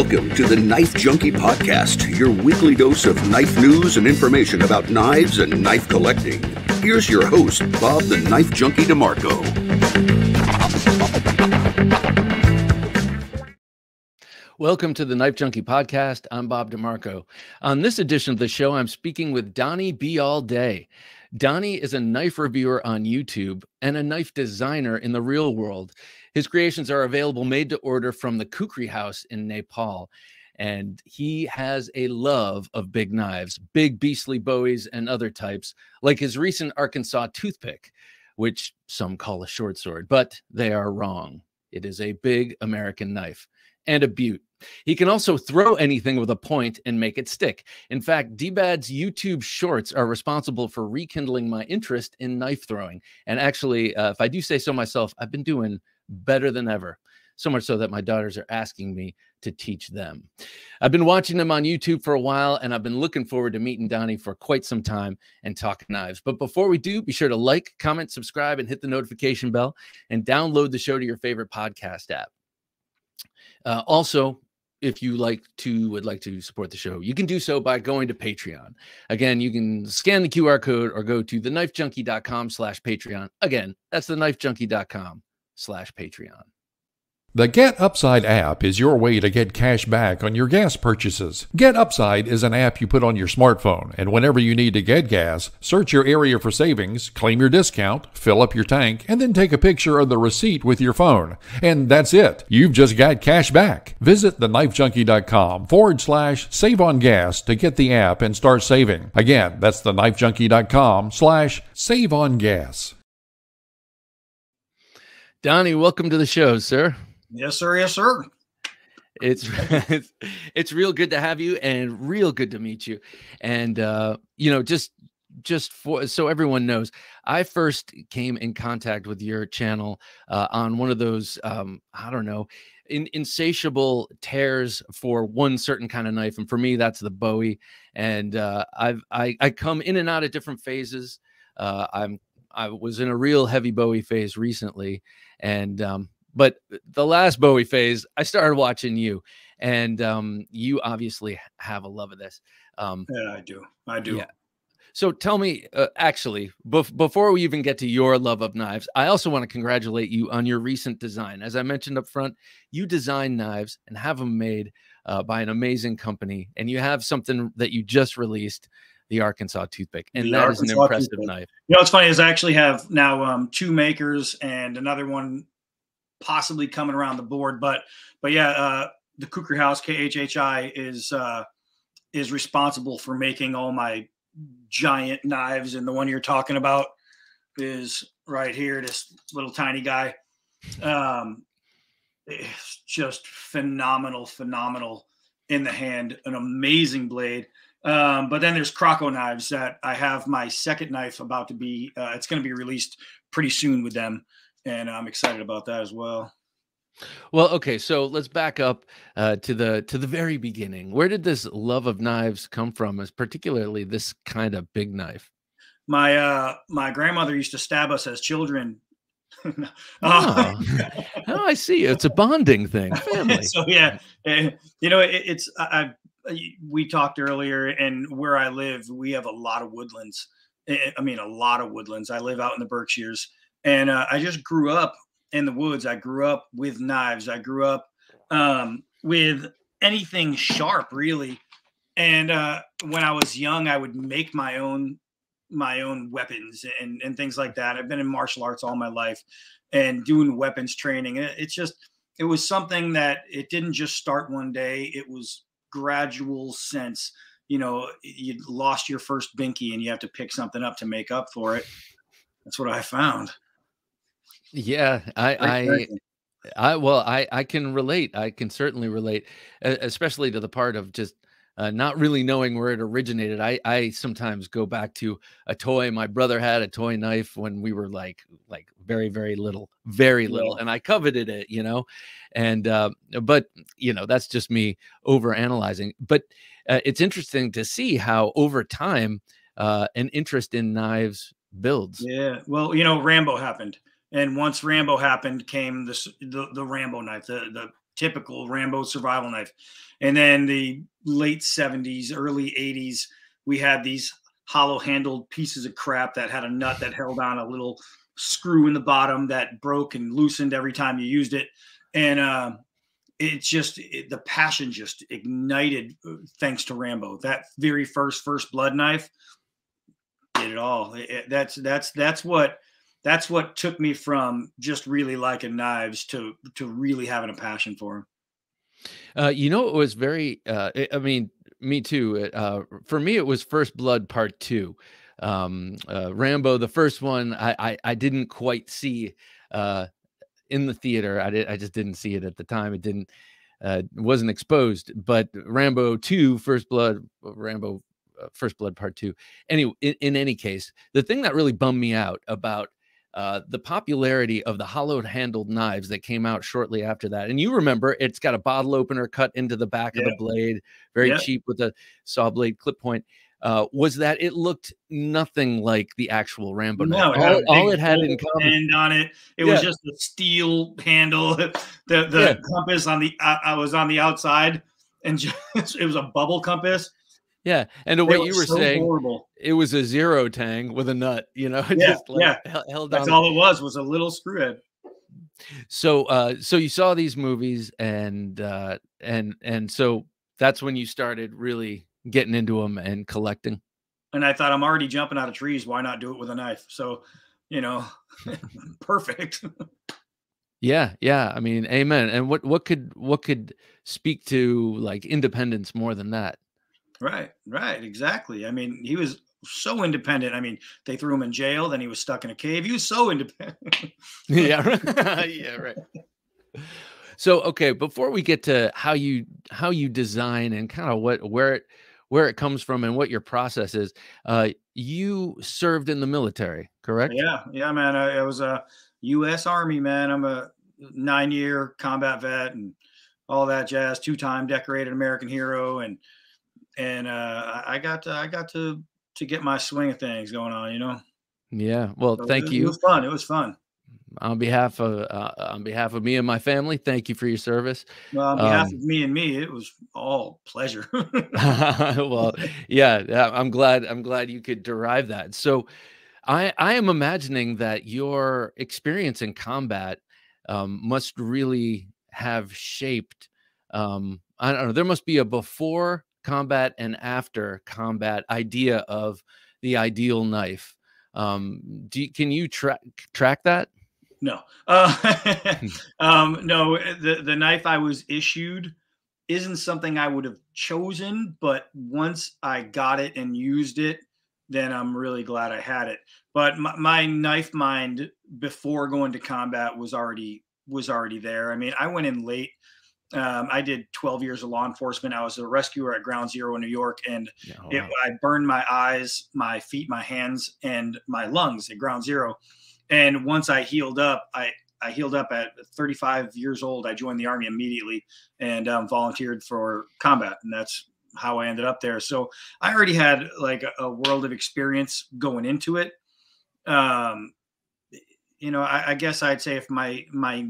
Welcome to the Knife Junkie Podcast, your weekly dose of knife news and information about knives and knife collecting. Here's your host, Bob the Knife Junkie DeMarco. Welcome to the Knife Junkie Podcast. I'm Bob DeMarco. On this edition of the show, I'm speaking with Donnie B. All Day. Donnie is a knife reviewer on YouTube and a knife designer in the real world. His creations are available made to order from the Kukri House in Nepal. And he has a love of big knives, big beastly bowies, and other types, like his recent Arkansas toothpick, which some call a short sword, but they are wrong. It is a big American knife and a butte. He can also throw anything with a point and make it stick. In fact, D-Bad's YouTube shorts are responsible for rekindling my interest in knife throwing. And actually, uh, if I do say so myself, I've been doing better than ever. So much so that my daughters are asking me to teach them. I've been watching them on YouTube for a while, and I've been looking forward to meeting Donnie for quite some time and talk knives. But before we do, be sure to like, comment, subscribe, and hit the notification bell, and download the show to your favorite podcast app. Uh, also, if you like to would like to support the show, you can do so by going to Patreon. Again, you can scan the QR code or go to theknifejunkie.com slash Patreon. Again, that's theknifejunkie.com slash Patreon. The Get Upside app is your way to get cash back on your gas purchases. Get Upside is an app you put on your smartphone, and whenever you need to get gas, search your area for savings, claim your discount, fill up your tank, and then take a picture of the receipt with your phone. And that's it. You've just got cash back. Visit theknifejunkie.com forward slash save on gas to get the app and start saving. Again, that's theknifejunkie.com slash save on gas. Donnie, welcome to the show, sir. Yes, sir. Yes, sir. It's it's, it's real good to have you and real good to meet you. And uh, you know, just just for so everyone knows, I first came in contact with your channel uh, on one of those um, I don't know, in, insatiable tears for one certain kind of knife, and for me, that's the Bowie. And uh, I've I, I come in and out of different phases. Uh, I'm I was in a real heavy Bowie phase recently, and um, but the last Bowie phase, I started watching you, and um, you obviously have a love of this. Um, yeah, I do. I do. Yeah. So tell me, uh, actually, bef- before we even get to your love of knives, I also want to congratulate you on your recent design. As I mentioned up front, you design knives and have them made uh, by an amazing company, and you have something that you just released the Arkansas toothpick, and the that Arkansas is an impressive toothpick. knife. You know, what's funny is I actually have now um, two makers and another one possibly coming around the board. But but yeah, uh, the Kukri House KHHI is uh, is responsible for making all my giant knives, and the one you're talking about is right here. This little tiny guy, um, it's just phenomenal, phenomenal in the hand. An amazing blade. Um, but then there's Croco knives that I have my second knife about to be. Uh, it's going to be released pretty soon with them and I'm excited about that as well. Well, okay, so let's back up uh, to the to the very beginning. Where did this love of knives come from? As particularly this kind of big knife. My uh, my grandmother used to stab us as children. oh. oh, I see. It's a bonding thing. Family. so yeah, you know, it, it's I, I, we talked earlier, and where I live, we have a lot of woodlands. Eh, I mean, a lot of woodlands. I live out in the Berkshires and uh, I just grew up in the woods. I grew up with knives. I grew up um, with anything sharp, really. And uh, when I was young, I would make my own my own weapons and, and things like that. I've been in martial arts all my life and doing weapons training. It's just it was something that it didn't just start one day. It was gradual sense. You know, you lost your first binky and you have to pick something up to make up for it. That's what I found. Yeah, I, I, I, well, I, I can relate. I can certainly relate, especially to the part of just uh, not really knowing where it originated. I, I sometimes go back to a toy. My brother had a toy knife when we were like, like very, very little, very little, and I coveted it, you know. And, uh, but you know, that's just me over analyzing. But uh, it's interesting to see how over time, uh, an interest in knives builds. Yeah. Well, you know, Rambo happened and once Rambo happened, came this the, the Rambo knife, the the typical Rambo survival knife. And then the late 70s, early 80s, we had these hollow handled pieces of crap that had a nut that held on a little screw in the bottom that broke and loosened every time you used it. And uh, it's just it, the passion just ignited uh, thanks to Rambo. That very first first blood knife did it all. It, that's that's that's what that's what took me from just really liking knives to to really having a passion for them. Uh, you know, it was very. Uh, I mean, me too. Uh, for me, it was First Blood Part Two. Um, uh, Rambo, the first one, I, I, I didn't quite see uh, in the theater. I did, I just didn't see it at the time. It didn't uh, wasn't exposed. But Rambo Two, First Blood, Rambo First Blood Part Two. Anyway, in, in any case, the thing that really bummed me out about uh, the popularity of the hollowed handled knives that came out shortly after that. And you remember it's got a bottle opener cut into the back yeah. of the blade, very yeah. cheap with a saw blade clip point. Uh, was that it looked nothing like the actual Rambo no, knife. All, all, it had in common end on it. It yeah. was just a steel handle. The the compass on the uh, I was on the outside, and just, it was a bubble compass yeah, and the way you were so saying, horrible. it was a zero tang with a nut. You know, yeah, like yeah. Held That's all it was was a little screwhead. So, uh, so you saw these movies, and uh, and and so that's when you started really getting into them and collecting. And I thought I'm already jumping out of trees. Why not do it with a knife? So, you know, perfect. yeah, yeah. I mean, amen. And what what could what could speak to like independence more than that? Right, right, exactly. I mean, he was so independent. I mean, they threw him in jail, then he was stuck in a cave. He was so independent. yeah, yeah, right. So, okay, before we get to how you how you design and kind of what where it where it comes from and what your process is, uh, you served in the military, correct? Yeah, yeah, man. I, I was a U.S. Army man. I'm a nine year combat vet and all that jazz. Two time decorated American hero and and uh, I got to, I got to to get my swing of things going on. You know. Yeah. Well, so thank it, you. It was fun. It was fun. On behalf of uh, on behalf of me and my family, thank you for your service. Well, on behalf um, of me and me, it was all pleasure. well, yeah, I'm glad. I'm glad you could derive that. So, I I am imagining that your experience in combat um, must really have shaped. Um, I don't know. There must be a before combat and after combat idea of the ideal knife. Um, do you, can you track track that? No, uh, hmm. um, no. Eh, the the knife I was issued isn't something I would have chosen, but once I got it and used it, then I'm really glad I had it. But my, my knife mind before going to combat was already was already there. I mean, I went in late um, I did 12 years of law enforcement. I was a rescuer at Ground Zero in New York, and oh, it, I burned my eyes, my feet, my hands, and my lungs at Ground Zero. And once I healed up, I I healed up at 35 years old. I joined the army immediately and um, volunteered for combat, and that's how I ended up there. So I already had like a, a world of experience going into it. Um, you know, I, I guess I'd say if my my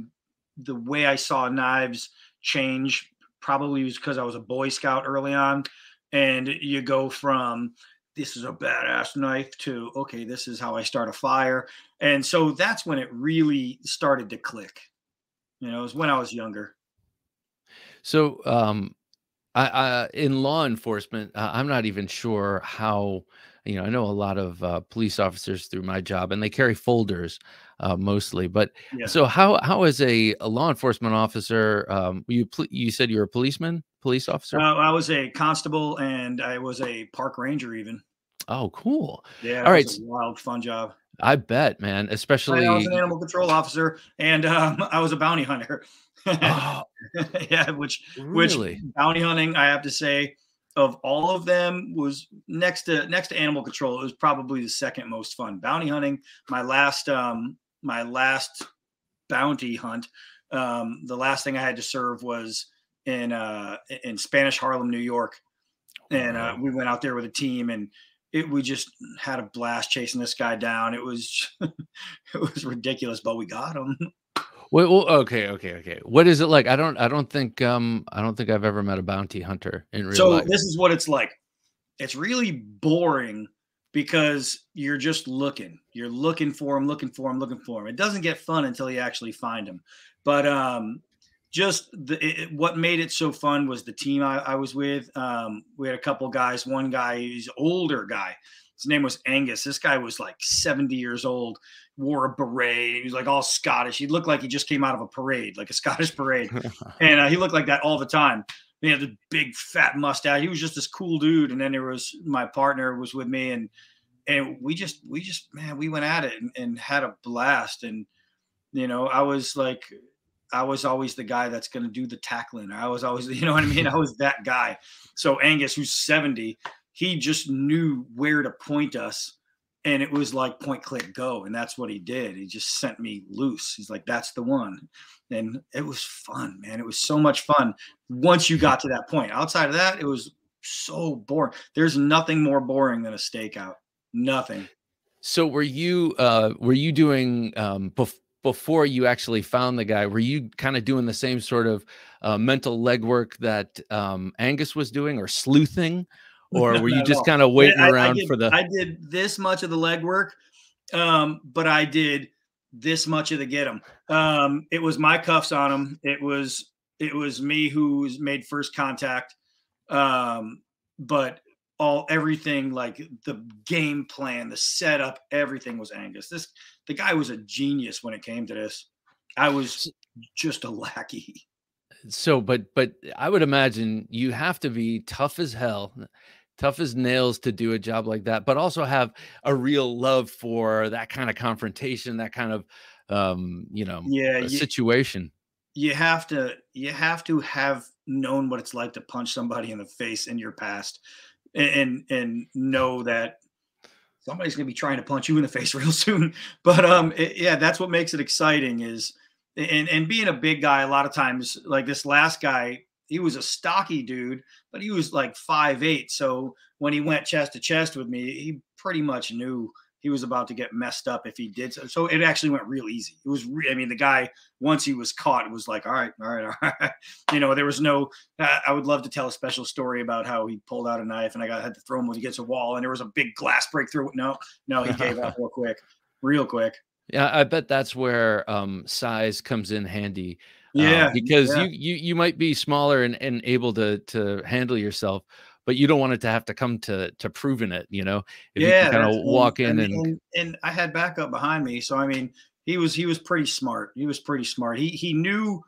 the way I saw knives change probably was because I was a Boy Scout early on. And you go from this is a badass knife to okay, this is how I start a fire. And so that's when it really started to click. You know, it was when I was younger. So, um, I, I in law enforcement, I'm not even sure how. You know, I know a lot of uh, police officers through my job, and they carry folders uh, mostly. But yeah. so how how is a, a law enforcement officer? Um, you you said you're a policeman, police officer. Uh, I was a constable, and I was a park ranger even. Oh, cool. Yeah. All right. wild, fun job. I bet, man. Especially I was an animal control officer, and um, I was a bounty hunter. oh, yeah, which really? which bounty hunting, I have to say, of all of them was next to next to animal control. It was probably the second most fun. Bounty hunting. My last um, my last bounty hunt, um, the last thing I had to serve was in uh, in Spanish Harlem, New York, and uh, we went out there with a team, and it we just had a blast chasing this guy down. It was it was ridiculous, but we got him. Well, well, okay, okay, okay. What is it like? I don't, I don't think, um, I don't think I've ever met a bounty hunter in real so life. this is what it's like. It's really boring because you're just looking. You're looking for him, looking for him, looking for him. It doesn't get fun until you actually find him. But um, just the it, what made it so fun was the team I, I was with. Um, we had a couple guys. One guy, he's older guy. His name was Angus. This guy was like 70 years old, wore a beret. He was like all Scottish. He looked like he just came out of a parade, like a Scottish parade. and uh, he looked like that all the time. He had the big fat mustache. He was just this cool dude. And then there was my partner was with me, and and we just we just man we went at it and, and had a blast. And you know I was like I was always the guy that's going to do the tackling. I was always, you know what I mean? I was that guy. So Angus, who's 70, he just knew where to point us. And it was like point, click, go. And that's what he did. He just sent me loose. He's like, that's the one. And it was fun, man. It was so much fun once you got to that point. Outside of that, it was so boring. There's nothing more boring than a stakeout. Nothing. So were you uh were you doing um bef- before you actually found the guy, were you kind of doing the same sort of uh, mental legwork that um, Angus was doing, or sleuthing, or were you just kind of waiting I, around I did, for the? I did this much of the legwork, um, but I did this much of the get them. Um, it was my cuffs on them. It was it was me who made first contact. Um, but all everything like the game plan, the setup, everything was Angus. This the guy was a genius when it came to this. I was just a lackey. So, but but I would imagine you have to be tough as hell, tough as nails to do a job like that, but also have a real love for that kind of confrontation, that kind of um, you know, yeah, you, situation. You have to you have to have known what it's like to punch somebody in the face in your past and and know that somebody's going to be trying to punch you in the face real soon. But um, it, yeah, that's what makes it exciting. Is and and being a big guy, a lot of times, like this last guy, he was a stocky dude, but he was like five eight. So when he went chest to chest with me, he pretty much knew he was about to get messed up if he did so. So it actually went real easy. It was, re- I mean, the guy once he was caught, it was like, all right, all right, all right. you know, there was no. Uh, I would love to tell a special story about how he pulled out a knife and I got had to throw him against a wall and there was a big glass breakthrough. No, no, he gave up real quick, real quick. Yeah, I bet that's where um, size comes in handy. Uh, yeah, uh, because yeah. you you you might be smaller and, and able to to handle yourself, but you don't want it to have to come to to proving it. You know, if yeah, kind of walk in and, and, and and I had backup behind me, so I mean, he was he was pretty smart. He was pretty smart. He he knew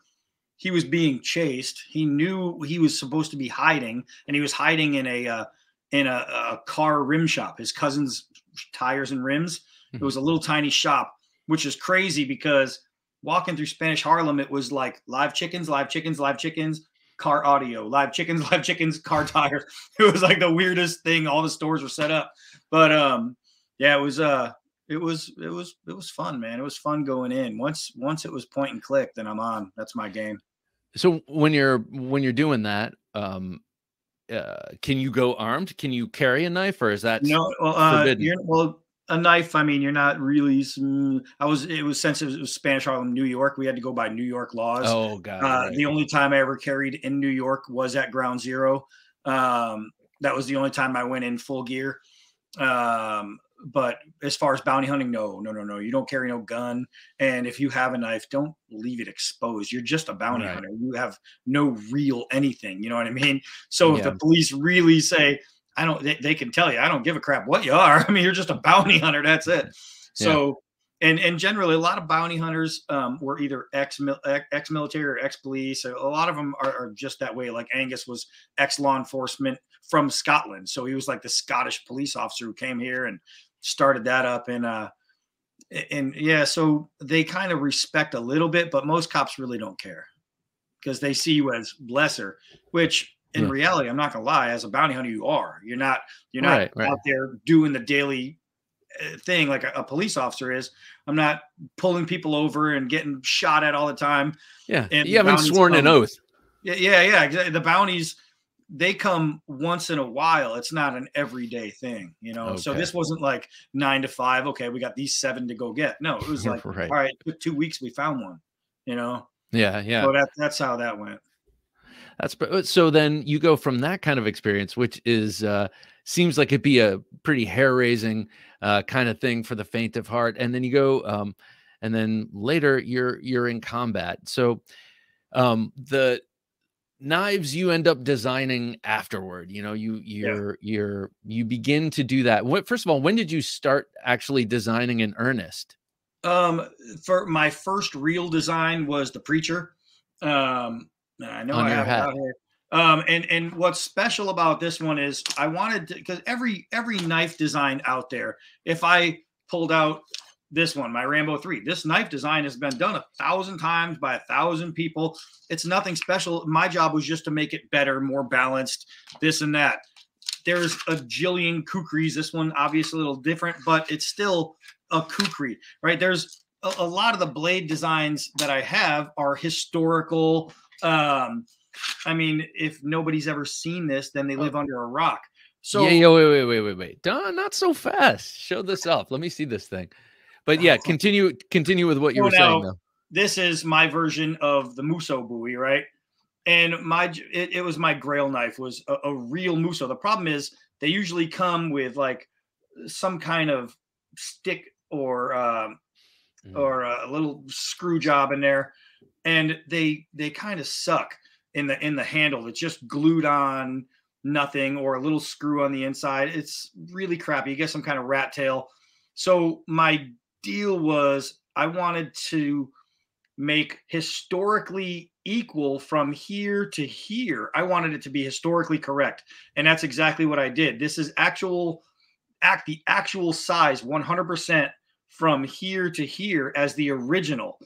he was being chased. He knew he was supposed to be hiding, and he was hiding in a uh, in a, a car rim shop. His cousin's tires and rims. Mm-hmm. It was a little tiny shop, which is crazy because walking through Spanish Harlem, it was like live chickens, live chickens, live chickens, car audio, live chickens, live chickens, car tires. It was like the weirdest thing. All the stores were set up, but um, yeah, it was uh, it was it was it was fun, man. It was fun going in. Once once it was point and click, then I'm on. That's my game. So when you're when you're doing that, um, uh, can you go armed? Can you carry a knife, or is that no? Well, uh, well, a knife. I mean, you're not really. I was. It was since it was Spanish Harlem, New York. We had to go by New York laws. Oh God! Uh, right. The only time I ever carried in New York was at Ground Zero. Um, that was the only time I went in full gear. Um, but as far as bounty hunting, no, no, no, no. You don't carry no gun, and if you have a knife, don't leave it exposed. You're just a bounty right. hunter. You have no real anything. You know what I mean? So yeah. if the police really say, I don't, they, they, can tell you, I don't give a crap what you are. I mean, you're just a bounty hunter. That's it. So, yeah. and and generally, a lot of bounty hunters um, were either ex ex military or ex police. A lot of them are, are just that way. Like Angus was ex law enforcement from Scotland, so he was like the Scottish police officer who came here and started that up and uh and yeah so they kind of respect a little bit but most cops really don't care because they see you as lesser which in yeah. reality i'm not gonna lie as a bounty hunter you are you're not you're not right, right. out there doing the daily uh, thing like a, a, police officer is i'm not pulling people over and getting shot at all the time yeah you haven't sworn an oath yeah yeah yeah the bounties they come once in a while. It's not an everyday thing, you know. Okay. So this wasn't like nine to five. Okay, we got these seven to go get. No, it was like, right. all right, two weeks we found one. you know. Yeah, yeah. So that, that's how that went. That's uh, so. Then you go from that kind of experience, which is uh, seems like it'd be a pretty hair raising uh, kind of thing for the faint of heart, and then you go, um, and then later you're you're in combat. So um, the knives you end up designing afterward you know you you're yeah. you're you begin to do that what first of all when did you start actually designing in earnest um for my first real design was the preacher um i know i have hat. out here um and and what's special about this one is i wanted to because every every knife design out there if i pulled out this one, my Rambo 3. This knife design has been done a thousand times by a thousand people. It's nothing special. My job was just to make it better, more balanced, this and that. There's a jillion kukris. This one, obviously, a little different, but it's still a kukri, right? There's a, a lot of the blade designs that I have are historical. Um, I mean, if nobody's ever seen this, then they live under a rock. So, yeah, yeah, wait, wait, wait, wait, wait. Don, not so fast. Show this off. Let me see this thing. But yeah, continue continue with what you So were now- saying though. this is my version of the Musso Bowie, right? And my it, it was my Grail knife was a, a real Musso. The problem is they usually come with like some kind of stick or um, Mm. or a little screw job in there, and they they kind of suck in the in the handle. It's just glued on nothing or a little screw on the inside. It's really crappy. You get some kind of rat tail. So my deal was I wanted to make historically equal from here to here. I wanted it to be historically correct. And that's exactly what I did. This is actual act the actual size 100% from here to here as the original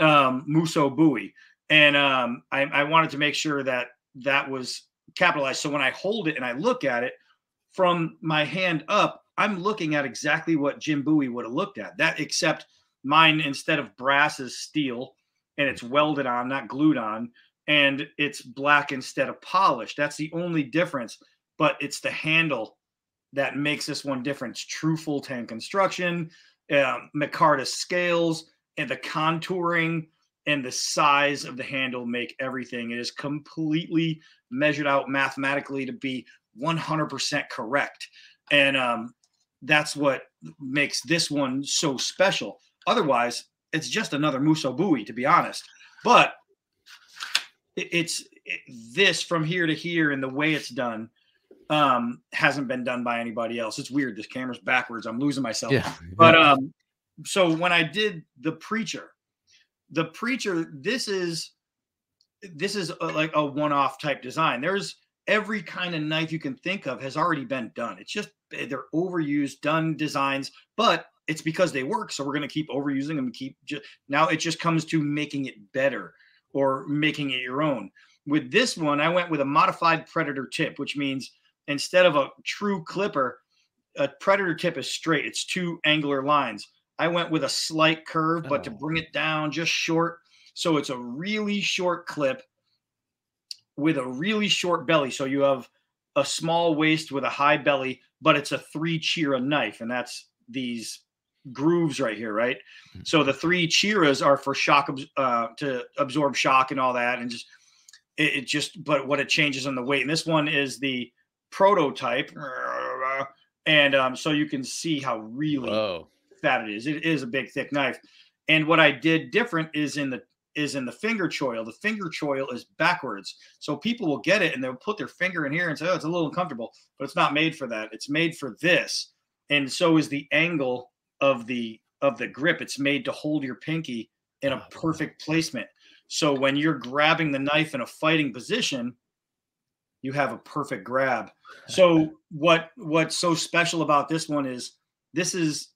um Musso Bowie. And um I, I wanted to make sure that that was capitalized. So when I hold it and I look at it from my hand up, I'm looking at exactly what Jim Bowie would have looked at. That except mine instead of brass is steel and it's welded on, not glued on, and it's black instead of polished. That's the only difference. But it's the handle that makes this one different. It's true full tang construction, um, Micarta scales, and the contouring and the size of the handle make everything. It is completely measured out mathematically to be 100% correct. And um, that's what makes this one so special. Otherwise, it's just another Musso Bowie, to be honest. But it- it's it- this from here to here and the way it's done um hasn't been done by anybody else it's weird this camera's backwards i'm losing myself Yeah. but um so when i did the preacher the preacher this is this is a, like a one-off type design. There's every kind of knife you can think of has already been done. It's just eh, they're overused done designs but it's because they work so we're going to keep overusing them keep just now it just comes to making it better or making it your own. With this one i went with a modified predator tip which means instead of a true clipper a predator tip is straight. It's two angular lines i went with a slight curve but to Oh. bring it down just short so it's a really short clip with a really short belly so you have a small waist with a high belly but it's a three chira knife and that's these grooves right here right so the three chiras are for shock uh, to absorb shock and all that and just it, it just but what it changes on the weight and this one is the prototype and um, so you can see how really Whoa. It is. It is a big, thick knife. And what I did different is in the is in the finger choil. The finger choil is backwards, so people will get it and they'll put their finger in here and say, "Oh, it's a little uncomfortable," but it's not made for that. It's made for this, and so is the angle of the of the grip. It's made to hold your pinky in a perfect placement. So when you're grabbing the knife in a fighting position, you have a perfect grab. So what what's so special about this one is this is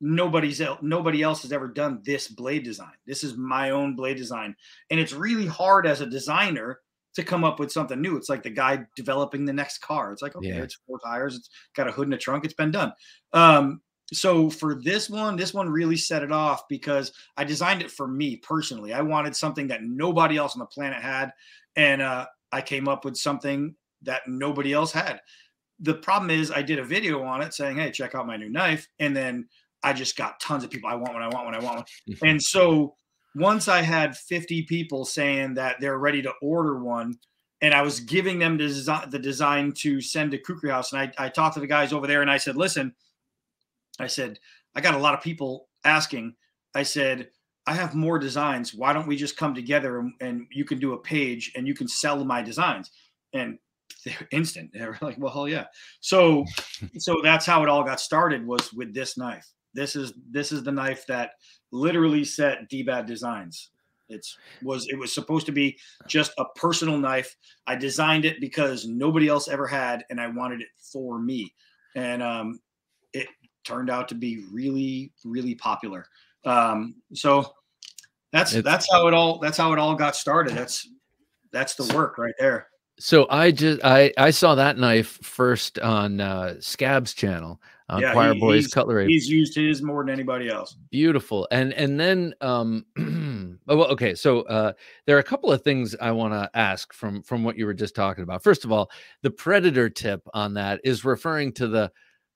nobody's el- nobody else has ever done this blade design. This is my own blade design, and it's really hard as a designer to come up with something new. It's like the guy developing the next car. It's like okay, Yeah. it's four tires, it's got a hood and a trunk, it's been done. Um, so for this one, this one really set it off because I designed it for me personally. I wanted something that nobody else on the planet had, and uh, I came up with something that nobody else had. The problem is, I did a video on it saying, "Hey, check out my new knife," and then I just got tons of people. I want one. I want one. I want one. And so once I had 50 people saying that they're ready to order one, and I was giving them the design, the design to send to Kukri House, and I, I talked to the guys over there, and I said, "Listen, I said I got a lot of people asking. I said I have more designs. Why don't we just come together and, and you can do a page and you can sell my designs?" And they're instant. They were like, "Well, hell yeah!" So, so that's how it all got started. Was with this knife. This is this is the knife that literally set D-Bad Designs. It's was it was supposed to be just a personal knife. I designed it because nobody else ever had, and I wanted it for me. And um, it turned out to be really, really popular. Um, so that's it's, that's how it all that's how it all got started. That's that's the work right there. So I just I I saw that knife first on uh, Scab's channel on yeah, Choir he, Boys he's, Cutlery. He's used his more than anybody else. Beautiful. And and then um oh, well, okay, so uh there are a couple of things I want to ask from from what you were just talking about. First of all, the predator tip on that is referring to the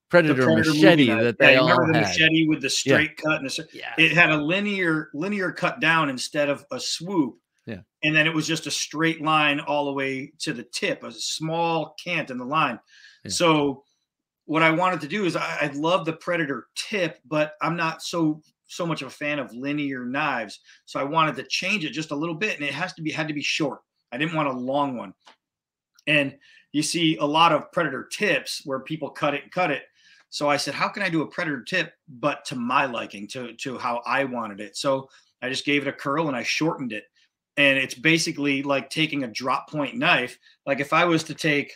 Predator, the Predator machete that they yeah, all remember the had. machete with the straight yeah. cut and the, yes. it had a linear linear cut down instead of a swoop. Yeah. And then it was just a straight line all the way to the tip, a small cant in the line. Yeah. So what I wanted to do is I, I love the Predator tip, but I'm not so so much of a fan of linear knives. So I wanted to change it just a little bit, and it has to be had to be short. I didn't want a long one. And you see a lot of Predator tips where people cut it and cut it. So I said, how can I do a Predator tip, but to my liking, to to how I wanted it? So I just gave it a curl and I shortened it. And it's basically like taking a drop point knife. Like if I was to take,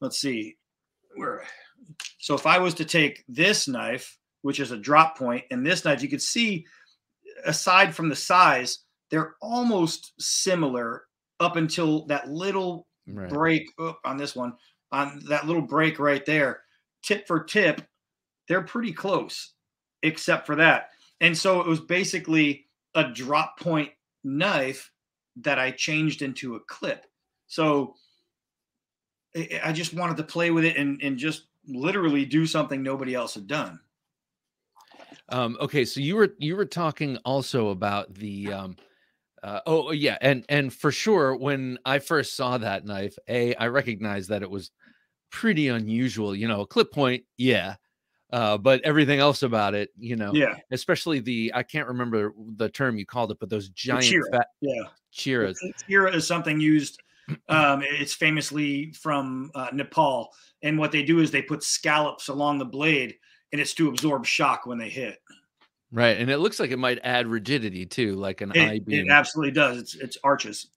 let's see, where so if I was to take this knife, which is a drop point, and this knife, you could see aside from the size, they're almost similar up until that little right. break oh, on this one, on that little break right there. Tip for tip, they're pretty close, except for that. And so it was basically a drop point knife that I changed into a clip. So I just wanted to play with it and, and just literally do something nobody else had done. Um, okay, so you were you were talking also about the um, uh, oh yeah, and and for sure when I first saw that knife, a I recognized that it was pretty unusual. You know, a clip point, yeah, uh, but everything else about it, you know, yeah, especially the I can't remember the term you called it, but those giant fat yeah chiras. Chira is something used. Um, it's famously from uh, Nepal and what they do is they put scallops along the blade, and it's to absorb shock when they hit. Right, and it looks like it might add rigidity too, like an it, I beam. It absolutely does. It's it's arches.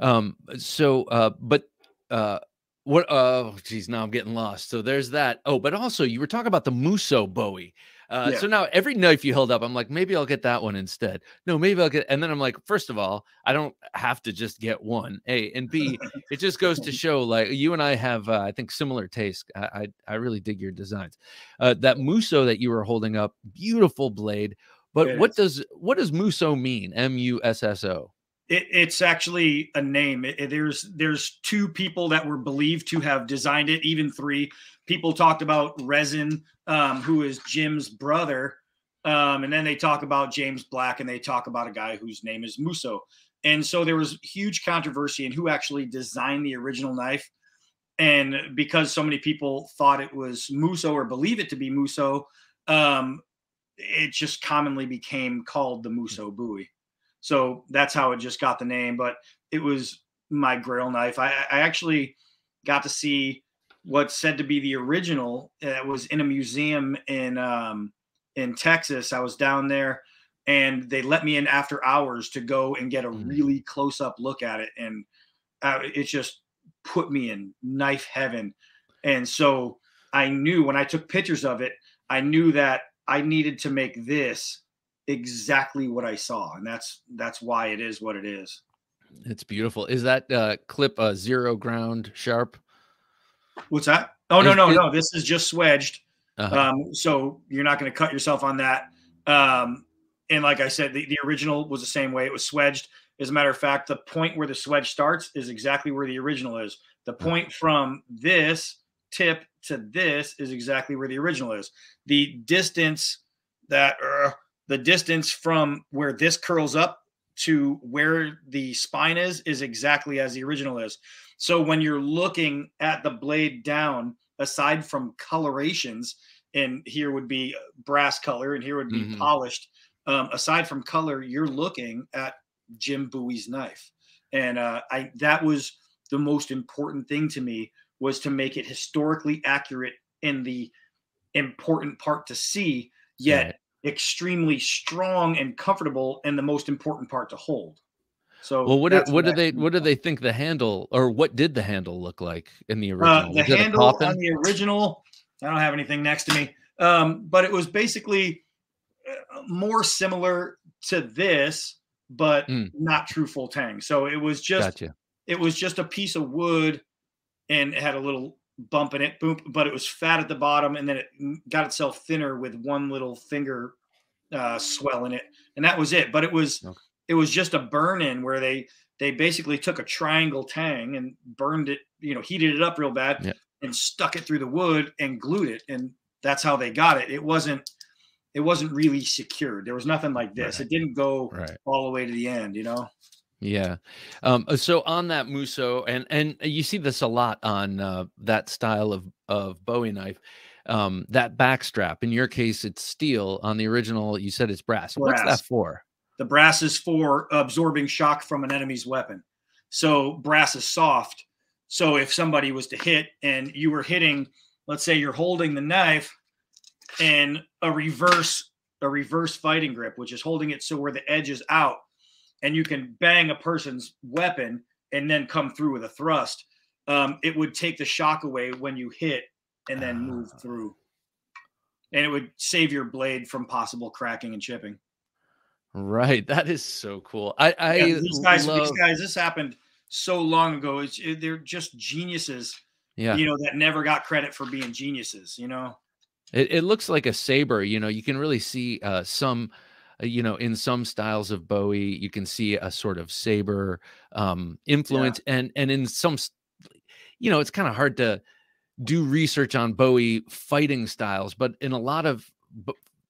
Um. So, uh, but uh, what? Oh, geez, now I'm getting lost. So there's that. Oh, but also you were talking about the Musso Bowie. Uh, yeah. So now every knife you held up, I'm like, maybe I'll get that one instead. No, maybe I'll get. And then I'm like, first of all, I don't have to just get one. A and B, it just goes to show like you and I have, uh, I think, similar taste. I, I, I really dig your designs. Uh, that Musso that you were holding up, beautiful blade. But what does what does Musso mean? M U S S O. It, it's actually a name. It, there's there's two people that were believed to have designed it, even three. People talked about Rezin, um, who is Jim's brother, um, and then they talk about James Black, and they talk about a guy whose name is Musso. And so there was huge controversy in who actually designed the original knife. And because so many people thought it was Musso or believe it to be Musso, um, it just commonly became called the Musso Bowie. So that's how it just got the name. But it was my Grail knife. I, I actually got to see what's said to be the original. It was in a museum in um, in Texas. I was down there, and they let me in after hours to go and get a mm. really close up look at it, and uh, it just put me in knife heaven. And so I knew when I took pictures of it, I knew that I needed to make this exactly what I saw, and that's that's why it is what it is. It's beautiful. Is that uh, clip a zero ground sharp? What's that? Oh no, no, no. This is just swedged. Uh-huh. Um, so you're not going to cut yourself on that. Um, and like I said, the, the original was the same way. It was swedged. As a matter of fact, the point where the swedge starts is exactly where the original is. The point from this tip to this is exactly where the original is. The distance that uh, the distance from where this curls up to where the spine is is exactly as the original is. So when you're looking at the blade down, aside from colorations, and here would be brass color and here would be mm-hmm. polished. Um, aside from color, you're looking at Jim Bowie's knife, and uh, I that was the most important thing to me was to make it historically accurate in the important part to see, yet extremely strong and comfortable and the most important part to hold. So well, what did, what do they what do they think the handle or what did the handle look like in the uh, original? Uh, the handle on the original, I don't have anything next to me, um, but it was basically uh, more similar to this, but mm. not true full tang. So it was just gotcha. it was just a piece of wood, and it had a little bump in it, boom, but it was fat at the bottom, and then it got itself thinner with one little finger uh, swell in it, and that was it. But it was okay. it was just a burn in where they they basically took a triangle tang and burned it, you know, heated it up real bad and stuck it through the wood and glued it, and that's how they got it. It wasn't it wasn't really secured. There was nothing like this. Right. It didn't go right. all the way to the end, you know. Yeah. Um, uh, so on that Musso, and and you see this a lot on uh, that style of of Bowie knife. Um, that back strap. In your case, it's steel. On the original, you said it's brass. brass. What's that for? The brass is for absorbing shock from an enemy's weapon. So brass is soft. So if somebody was to hit and you were hitting, let's say you're holding the knife and a reverse a reverse fighting grip, which is holding it so where the edge is out and you can bang a person's weapon and then come through with a thrust, um, it would take the shock away when you hit and then move ah. through. And it would save your blade from possible cracking and chipping. Right. That is so cool. I, I yeah, these guys, love... these guys, this happened so long ago. It's it, they're just geniuses. Yeah. You know, that never got credit for being geniuses, you know. It, it looks like a saber, you know, you can really see uh, some you know, in some styles of Bowie, you can see a sort of saber um, influence, yeah. and and in some, you know, it's kind of hard to do research on Bowie fighting styles, but in a lot of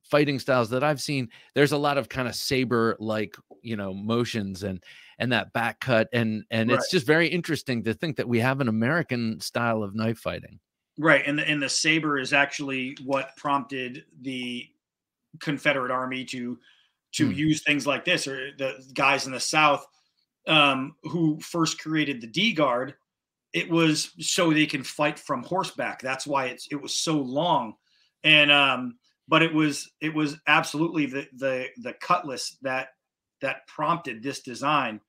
fighting styles that I've seen, there's a lot of kind of saber like you know motions and and that back cut, and and right. it's just very interesting to think that we have an American style of knife fighting. Right, and the and the saber is actually what prompted the Confederate Army to to mm. use things like this, or the guys in the South um, who first created the D guard. It was so they can fight from horseback. That's why it's it was so long, and um, but it was it was absolutely the the the cutlass that that prompted this design,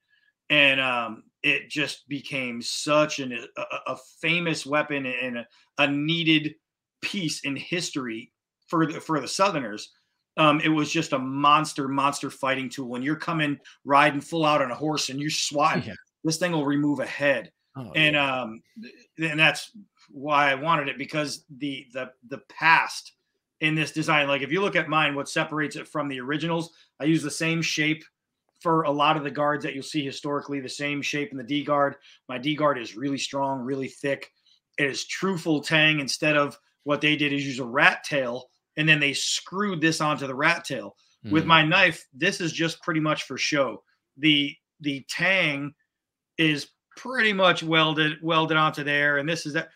and um, it just became such an, a, a famous weapon and a, a needed piece in history for the for the Southerners um, it was just a monster, monster fighting tool. When you're coming riding full out on a horse and you swat, yeah. this thing will remove a head. Oh, and yeah. um, and that's why I wanted it because the the the past in this design, like if you look at mine, what separates it from the originals, I use the same shape for a lot of the guards that you'll see historically, the same shape in the D guard. My D guard is really strong, really thick. It is true full tang instead of what they did is use a rat tail and then they screwed this onto the rat tail. Mm. With hmm. my knife, this is just pretty much for show. The the tang is pretty much welded welded onto there, and this is that.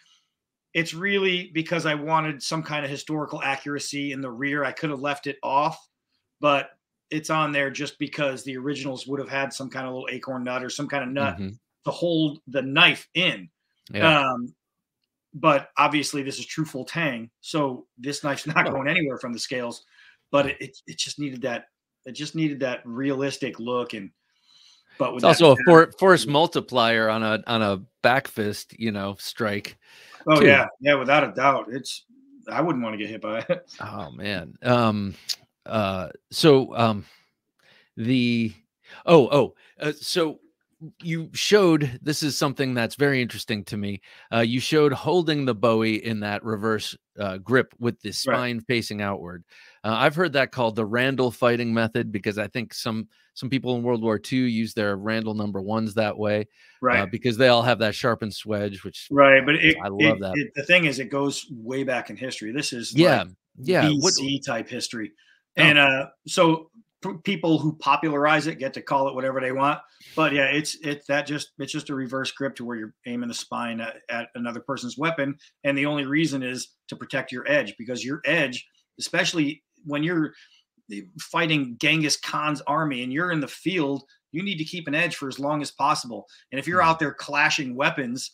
It's really because I wanted some kind of historical accuracy in the rear. I could have left it off, but it's on there just because the originals would have had some kind of little acorn nut or some kind of nut mm-hmm. to hold the knife in. Yeah. Um, but obviously this is true full tang so this knife's not going anywhere from the scales but it, it, it just needed that it just needed that realistic look and but it's also a for, force multiplier on a on a back fist you know strike. Oh too. yeah. Yeah without a doubt. It's i wouldn't want to get hit by it. Oh man. Um uh so um the oh oh uh, so you showed this is something that's very interesting to me. Uh, you showed holding the Bowie in that reverse uh, grip with the spine right. facing outward. Uh, I've heard that called the Randall fighting method because I think some some people in World War II use their Randall number ones that way, uh, right? because they all have that sharpened swedge, which right. But it, I love it, that. It, the thing is, it goes way back in history. This is yeah, like yeah, BC what, type history. And uh, so people who popularize it get to call it whatever they want. But yeah, it's it's that just it's just a reverse grip to where you're aiming the spine at, at another person's weapon, and the only reason is to protect your edge because your edge, especially when you're fighting Genghis Khan's army and you're in the field, you need to keep an edge for as long as possible. And if you're hmm. out there clashing weapons,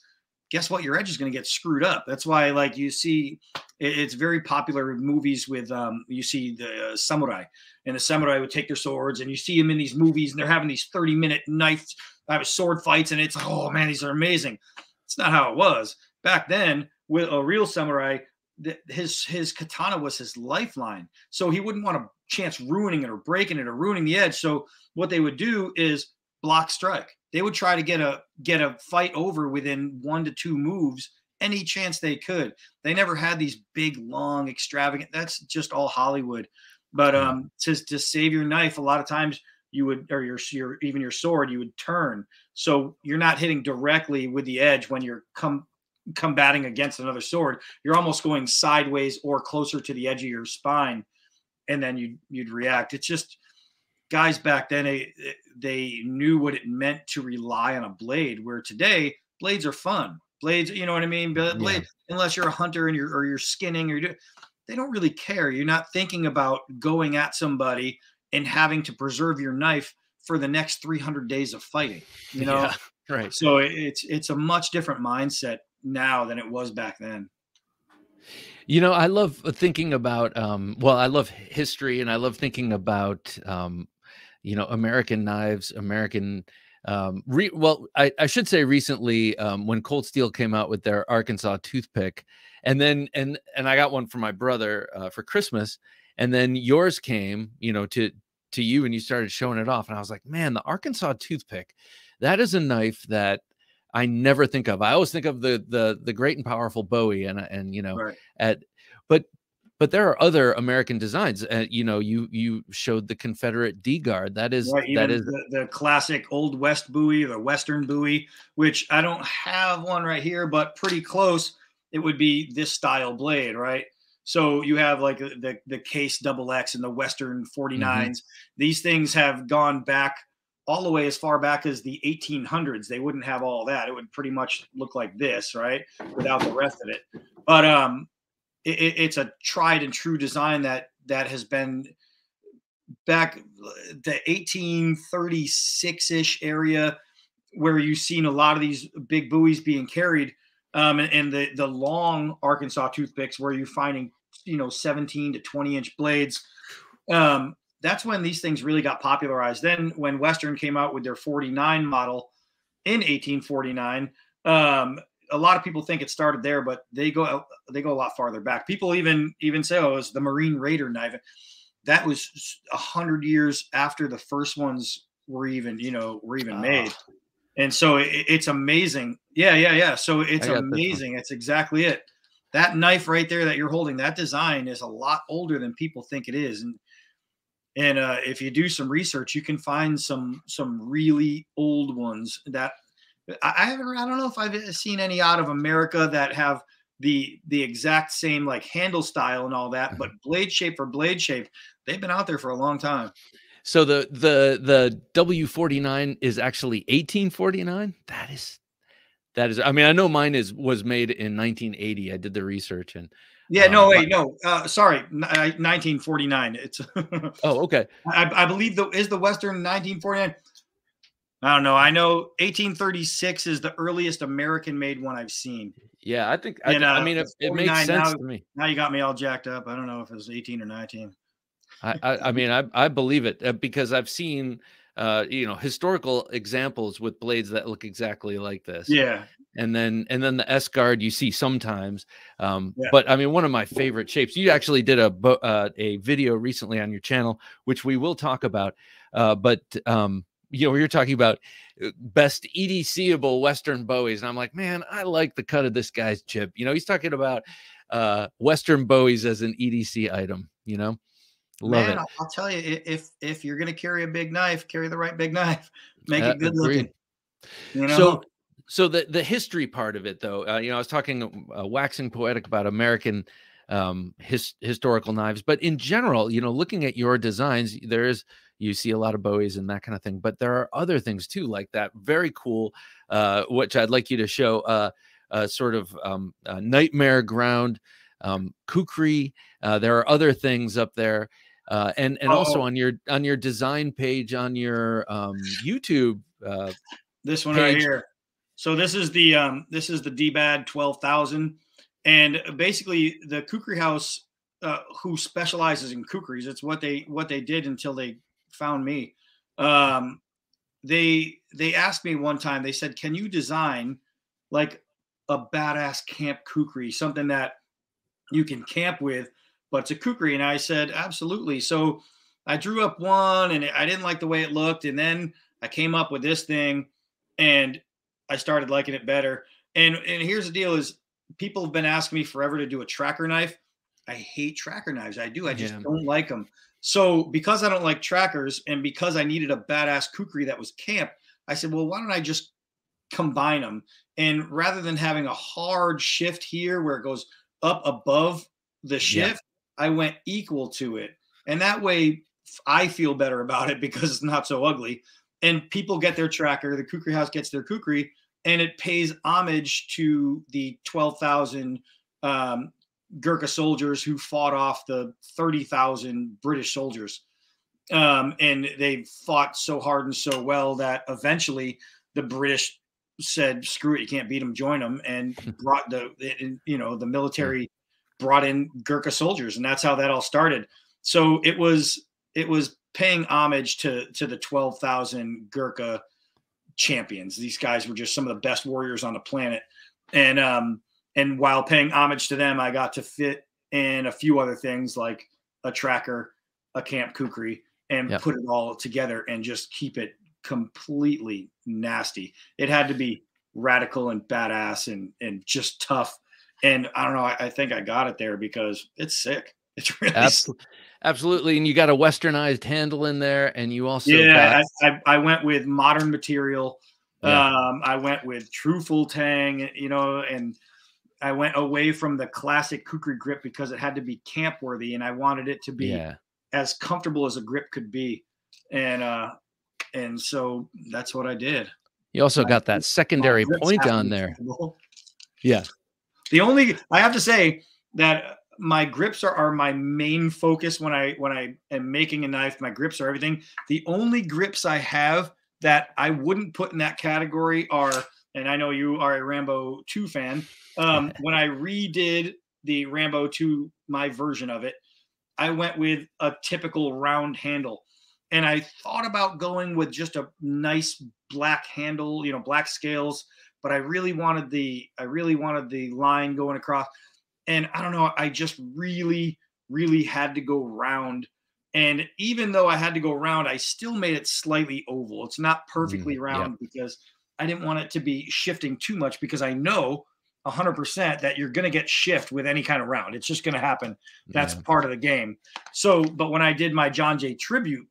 guess what? Your edge is going to get screwed up. That's why, like, you see, it's very popular movies with, um, you see the uh, samurai, and the samurai would take their swords, and you see them in these movies, and they're having these 30 minute knife, have sword fights, and it's, oh man, these are amazing. It's not how it was. Back then, with a real samurai, his his katana was his lifeline. So he wouldn't want to chance ruining it or breaking it or ruining the edge. So what they would do is block strike they would try to get a get a fight over within one to two moves any chance they could. They never had these big, long, extravagant. That's just all Hollywood. But um, to to save your knife, a lot of times you would, or your your even your sword, you would turn, so you're not hitting directly with the edge when you're come combating against another sword. You're almost going sideways or closer to the edge of your spine, and then you you'd react. It's just guys back then they, they knew what it meant to rely on a blade where today blades are fun. Blades you know what i mean? Blade yeah. unless you're a hunter and you're or you're skinning or you're they don't really care. You're not thinking about going at somebody and having to preserve your knife for the next 300 days of fighting you know? Yeah, right. So it's it's a much different mindset now than it was back then. You know, I love thinking about um well, I love history and I love thinking about um you know American knives, American. Um, re- well, I, I should say recently um, when Cold Steel came out with their Arkansas toothpick, and then and and I got one for my brother uh, for Christmas, and then yours came, you know, to to you, and you started showing it off, and I was like, man, the Arkansas toothpick, that is a knife that I never think of. I always think of the the the great and powerful Bowie, and and you know, right. at but but there are other American designs. Uh, you know, you you showed the Confederate D guard. That is right, that is the, the, classic Old West Bowie, the Western Bowie, which I don't have one right here, but pretty close. It would be this style blade, right? So you have like the the case double X and the Western 49s. Mm-hmm. These things have gone back all the way as far back as the 1800s. They wouldn't have all that. It would pretty much look like this, right? Without the rest of it. But um, it, it's a tried and true design that that has been back the 1836-ish area where you've seen a lot of these big Bowies being carried um, and, and, the the long arkansas toothpicks where you're finding you know 17 to 20 inch blades um, that's when these things really got popularized. Then when western came out with their 49 model in 1849 um, a lot of people think it started there, but they go they go a lot farther back. People even even say, "Oh, it was the Marine Raider knife." That was a hundred years after the first ones were even you know were even uh, made, and so it, it's amazing. Yeah, yeah, yeah. So it's amazing. It's exactly it. That knife right there that you're holding, that design is a lot older than people think it is, and and uh, if you do some research, you can find some some really old ones that I haven't. I don't know if I've seen any out of America that have the the exact same like handle style and all that, but mm-hmm. blade shape for blade shape, they've been out there for a long time. So the the the W forty nine is actually eighteen forty nine. That is that is. I mean, I know mine is was made in nineteen eighty. I did the research and. Yeah, no, um, wait, no, uh, sorry, 1949. It's oh, okay. I, I believe the is the Western 1949. I don't know. I know 1836 is the earliest American made one I've seen. Yeah, I think. And, I, uh, I mean, it, it makes sense now, to me. Now you got me all jacked up. I don't know if it was 18 or 19. I, I, I mean, I, I believe it uh, because I've seen, uh, you know, historical examples with blades that look exactly like this. Yeah. And then, and then the S guard you see sometimes. Um, yeah. But I mean, one of my favorite shapes. You actually did a uh, a video recently on your channel, which we will talk about. Uh, but um, you know, you're talking about uh, best EDCable Western Bowies. And I'm like, man, I like the cut of this guy's chip. You know, he's talking about uh, Western Bowies as an EDC item, you know? Love man, it. I'll tell you, if if you're gonna carry a big knife, carry the right big knife. Make uh, it good agreed. looking. You know? So so the the history part of it though, uh, you know, I was talking uh, waxing poetic about American um, his, historical knives. But in general, you know, looking at your designs, there is you see a lot of Bowies and that kind of thing. But there are other things too, like that very cool, uh, which I'd like you to show, uh, uh, sort of um, nightmare ground um, kukri. Uh, there are other things up there. Uh, and and oh. also on your on your design page on your um, YouTube. Uh, this one page. right here. So this is the um, this is the DBAD twelve thousand, and basically the Kukri House, uh, who specializes in kukris. It's what they what they did until they found me. Um, they they asked me one time. They said, "Can you design like a badass camp kukri, something that you can camp with, but it's a kukri. And I said, absolutely. So I drew up one and I didn't like the way it looked. And then I came up with this thing and I started liking it better. And and here's the deal is people have been asking me forever to do a tracker knife. I hate tracker knives. I do. I just yeah. don't like them. So because I don't like trackers and because I needed a badass kukri that was camp, I said, well, why don't I just combine them? And rather than having a hard shift here where it goes up above the shift, yeah. I went equal to it. And that way I feel better about it because it's not so ugly. And people get their tracker, the Kukri House gets their Kukri, and it pays homage to the 12,000 um, Gurkha soldiers who fought off the 30,000 British soldiers. Um, and they fought so hard and so well that eventually the British said, "Screw it, you can't beat them, join them," and brought the you know the military brought in Gurkha soldiers, and that's how that all started. So it was it was paying homage to to the twelve thousand Gurkha champions. These guys were just some of the best warriors on the planet, and um and while paying homage to them, I got to fit in a few other things like a tracker, a camp kukri, and yep. put it all together and just keep it completely nasty. It had to be radical and badass and and just tough. And I don't know. I, I think I got it there because it's sick. It's really absolutely, absolutely. And you got a westernized handle in there, and you also yeah. Got... I, I, I, went with modern material. Yeah. Um, I went with true full tang. You know, and I went away from the classic kukri grip because it had to be camp worthy, and I wanted it to be yeah. as comfortable as a grip could be. And uh, and so that's what I did. You also got that secondary point on there. Yeah. The only I have to say that my grips are, are my main focus when I when I am making a knife. My grips are everything. The only grips I have that I wouldn't put in that category are, and I know you are a Rambo 2 fan. Um, when I redid the Rambo 2, my version of it, I went with a typical round handle and I thought about going with just a nice black handle, you know, black scales, but I really wanted the I really wanted the line going across. And I don't know, I just really really had to go round. And even though I had to go round, I still made it slightly oval. It's not perfectly mm, round yeah. because I didn't want it to be shifting too much because I know 100% that you're going to get shift with any kind of round. It's just going to happen. That's yeah. part of the game. So, but when I did my John Jay tribute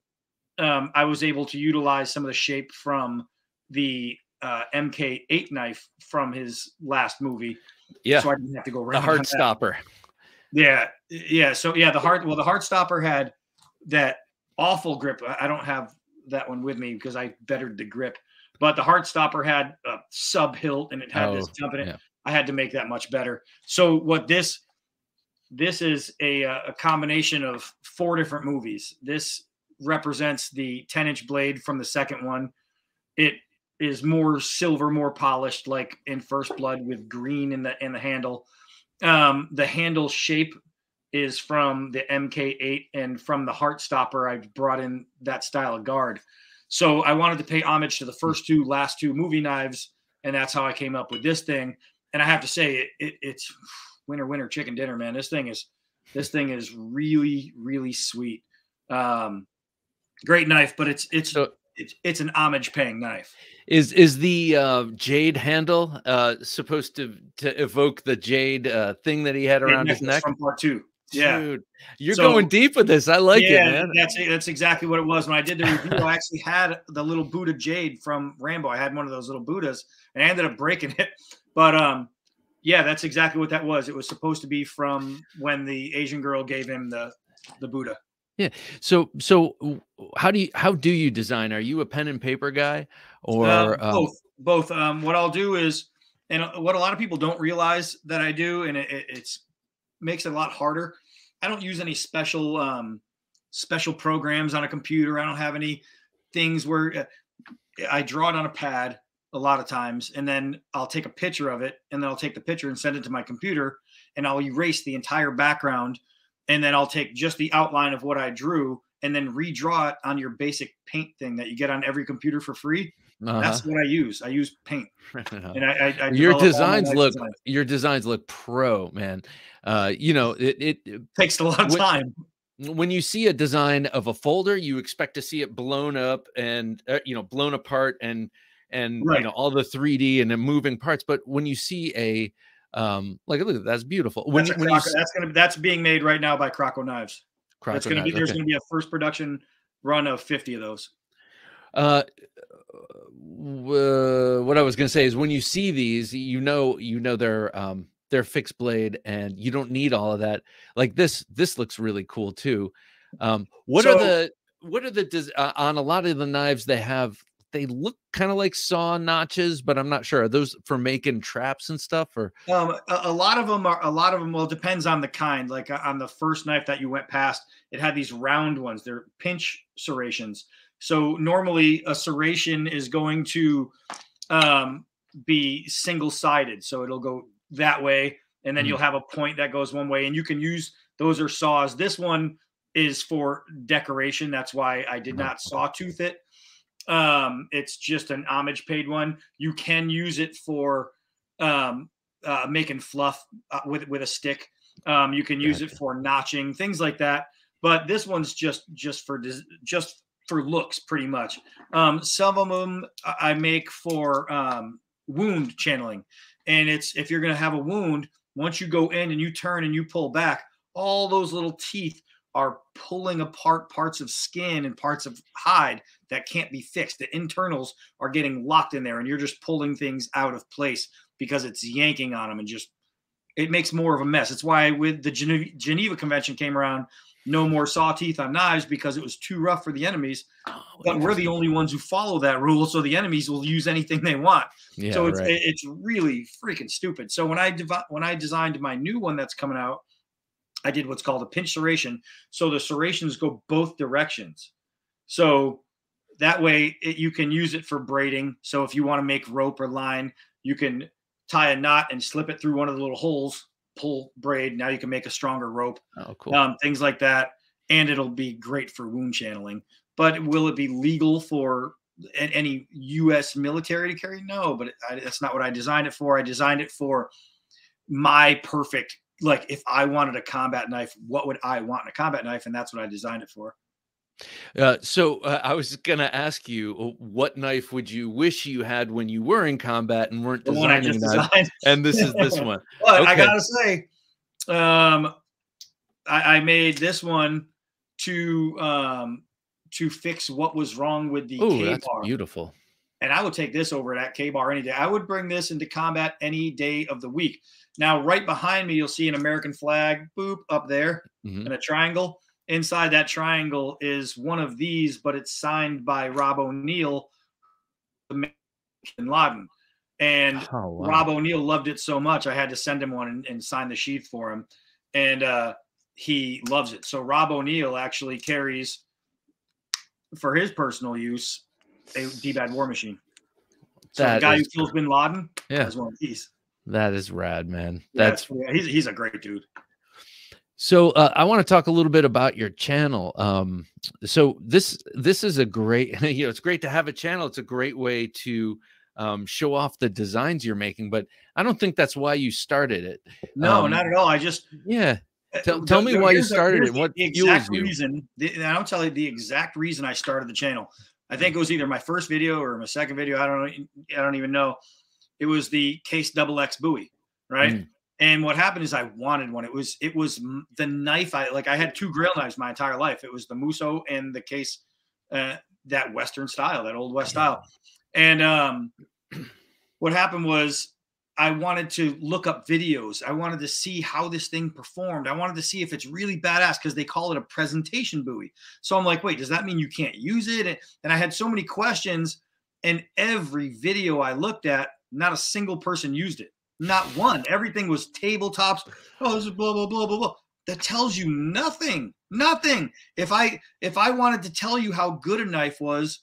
um, I was able to utilize some of the shape from the uh, MK8 knife from his last movie. Yeah. So I didn't have to go around. The heart stopper. Yeah. Yeah. So yeah, the heart, well, the heart stopper had that awful grip. I don't have that one with me because I bettered the grip, but the heart stopper had a sub hilt and it had oh, this jump in it. Yeah. I had to make that much better. So what this, this is a, a combination of four different movies. This represents the 10 inch blade from the second one. It is more silver, more polished, like in First Blood with green in the in the handle. Um, the handle shape is from the MK8 and from the Heart Stopper. I brought in that style of guard. So I wanted to pay homage to the first two, last two movie knives, and that's how I came up with this thing. And I have to say, it, it, it's winner, winner, chicken dinner, man. This thing is, this thing is really, really sweet. Um, great knife, but it's it's so, it's, it's an homage paying knife. Is is the uh, jade handle uh, supposed to to evoke the jade uh, thing that he had around his neck from part two? Yeah, Dude, you're so, going deep with this. I like yeah, it, man. That's that's exactly what it was. When I did the review, I actually had the little Buddha jade from Rambo. I had one of those little Buddhas, and I ended up breaking it. But um, Yeah, that's exactly what that was. It was supposed to be from when the Asian girl gave him the the Buddha. Yeah. So so how do you how do you design? Are you a pen and paper guy or uh, um, both? Both. Um, what I'll do is, and uh, what a lot of people don't realize that I do, and it it's makes it a lot harder. I don't use any special um, special programs on a computer. I don't have any things where uh, I draw it on a pad a lot of times, and then I'll take a picture of it, and then I'll take the picture and send it to my computer, and I'll erase the entire background, and then I'll take just the outline of what I drew, and then redraw it on your basic paint thing that you get on every computer for free. Uh-huh. That's what I use. I use paint, and I, I, I your develop all my designs look designs. your designs look pro, man. Uh, you know, it, it it- takes a lot of when- time. when you see a design of a folder, you expect to see it blown up and uh, you know blown apart and and Right. you know all the 3D and the moving parts. But when you see a um like look, that's beautiful. When That's, a you that's gonna that's being made right now by Croco Knives. That's gonna be there's okay. gonna be a first production run of 50 of those. Uh, w- what I was going to say is when you see these, you know, you know they're um they're fixed blade, and you don't need all of that. Like this, this looks really cool too. Um, what are the what are the uh, on a lot of the knives they have? They look kind of like saw notches, but I'm not sure. Are those for making traps and stuff? Or Um, a, a lot of them are a lot of them. Well, it depends on the kind. Like uh, on the first knife that you went past, it had these round ones. They're pinch serrations. So normally a serration is going to um, be single sided. So it'll go that way, and then Mhm. you'll have a point that goes one way, and you can use those are saws. This one is for decoration. That's why I did Mhm. not sawtooth it. Um, it's just an homage paid one. You can use it for um, uh, making fluff uh, with with a stick. Um, you can use it for notching things like that. But this one's just just for just for looks, pretty much. Um, some of them I make for um, wound channeling, and it's if you're going to have a wound, once you go in and you turn and you pull back, all those little teeth are pulling apart parts of skin and parts of hide that can't be fixed. The internals are getting locked in there, and you're just pulling things out of place because it's yanking on them and just it makes more of a mess. It's why with the Geneva, Geneva Convention came around, no more saw teeth on knives because it was too rough for the enemies. Oh, But we're the only ones who follow that rule, so the enemies will use anything they want. yeah, so it's right. it's really freaking stupid. So when I devi- when I designed my new one that's coming out, I did what's called a pinch serration. So the serrations go both directions. So that way it, you can use it for braiding. So if you want to make rope or line, you can tie a knot and slip it through one of the little holes, pull braid. Now you can make a stronger rope oh, cool. um, things like that. And it'll be great for wound channeling. But will it be legal for any U.S. military to carry? No, but I, that's not what I designed it for. I designed it for my perfect, like if I wanted a combat knife, what would I want in a combat knife? And that's what I designed it for. Uh, so uh, I was gonna ask you, uh, what knife would you wish you had when you were in combat and weren't The one I designing designed. And this is this one. But I gotta say, um, I, I made this one to um, to fix what was wrong with the Oh, K that's bar. beautiful. and I would take this over that Ka-Bar any day. I would bring this into combat any day of the week. Now, right behind me, you'll see an American flag, boop, up there, Mhm. and a triangle. Inside that triangle is one of these, but it's signed by Rob O'Neill, the man Bin Laden. And Oh, wow. Rob O'Neill loved it so much, I had to send him one and, and sign the sheath for him. And uh, he loves it. So Rob O'Neill actually carries, for his personal use, a D-Bad war machine. So That the guy who kills Bin Laden Yeah. has one of these. That is rad, man. That's yeah, he's he's a great dude. So. Uh, I want to talk a little bit about your channel. Um, so this this is a great. You know, it's great to have a channel. It's a great way to um, show off the designs you're making. But I don't think that's why you started it. No, Um, not at all. I just Yeah. uh, Tell- the- tell me why you started it. the What exact reason? The, I'll tell you the exact reason I started the channel. I think it was either my first video or my second video. I don't know. I don't even know. It was the Case Double X Bowie, right? Mm. And what happened is I wanted one. It was it was the knife. I like. I had two grill knives my entire life. It was the Musso and the Case, uh, that Western style, that old West style. And um, what happened was I wanted to look up videos. I wanted to see how this thing performed. I wanted to see if it's really badass because they call it a presentation Bowie. So I'm like, wait, does that mean you can't use it? And, and I had so many questions. And every video I looked at, not a single person used it. Not one. Everything was tabletops. Oh, this is blah blah blah blah blah. That tells you nothing. Nothing. If I if I wanted to tell you how good a knife was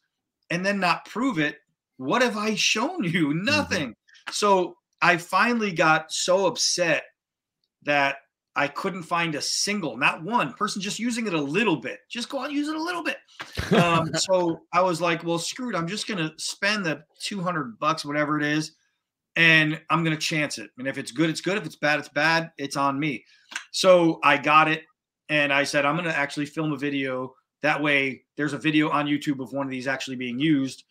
and then not prove it, what have I shown you? Mm-hmm. Nothing. Mm-hmm. So I finally got so upset that I couldn't find a single, not one person just using it a little bit. Just go out and use it a little bit. Um, so I was like, well, screwed. I'm just going to spend the 200 bucks, whatever it is, and I'm going to chance it. And if it's good, it's good. If it's bad, it's bad. It's on me. So I got it. And I said, I'm going to actually film a video. That way, there's a video on YouTube of one of these actually being used.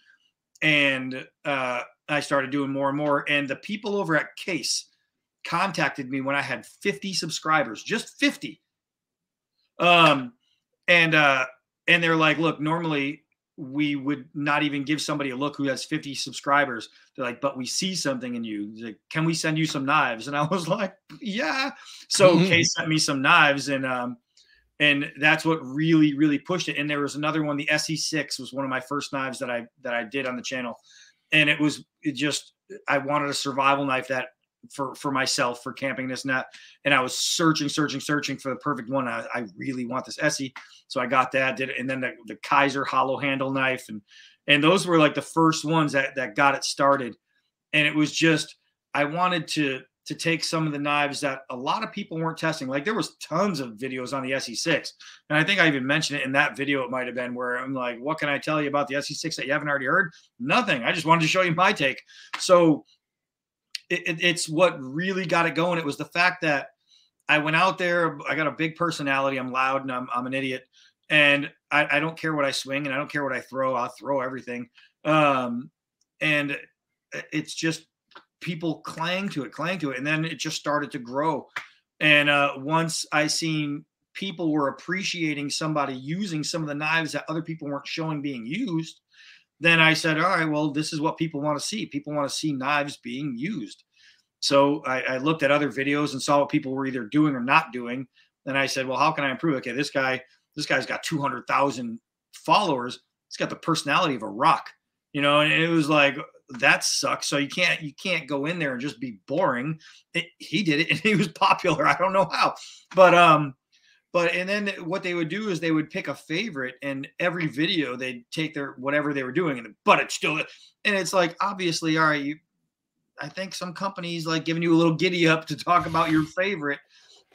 And uh, I started doing more and more. And the people over at Case contacted me when I had 50 subscribers, just 50. Um, and uh, and they're like, look, normally we would not even give somebody a look who has 50 subscribers. They're like, but we see something in you. Like, Can we send you some knives? And I was like, yeah. So mm-hmm. Case sent me some knives, and um, and that's what really really pushed it. And there was another one, the SE6 was one of my first knives that I that I did on the channel and it was it just I wanted a survival knife that for for myself for camping this net and I was searching searching searching for the perfect one I, I really want this ESEE so I got that did it and then the, the Kizer hollow handle knife and and those were like the first ones that that got it started and it was just I wanted to to take some of the knives that a lot of people weren't testing. Like there was tons of videos on the SE6. And I think I even mentioned it in that video, it might have been where I'm like, what can I tell you about the SE6 that you haven't already heard? Nothing. I just wanted to show you my take. So it, it, it's what really got it going. It was the fact that I went out there, I got a big personality. I'm loud and I'm, I'm an idiot. And I, I don't care what I swing and I don't care what I throw. I'll throw everything. Um, and it's just people clang to it, clang to it, and then it just started to grow. And uh, once I seen people were appreciating somebody using some of the knives that other people weren't showing being used, then I said, all right, well, this is what people want to see. People want to see knives being used. So I, I, looked at other videos and saw what people were either doing or not doing. Then I said, well, how can I improve? Okay, this guy, this guy's got 200,000 followers. He's got the personality of a rock, you know, and it was like, that sucks. So you can't you can't go in there and just be boring. It, he did it and he was popular. I don't know how, but um, but and then what they would do is they would pick a favorite and every video they'd take their whatever they were doing and but it's still and it's like obviously all right you. I think some companies like giving you a little giddy up to talk about your favorite.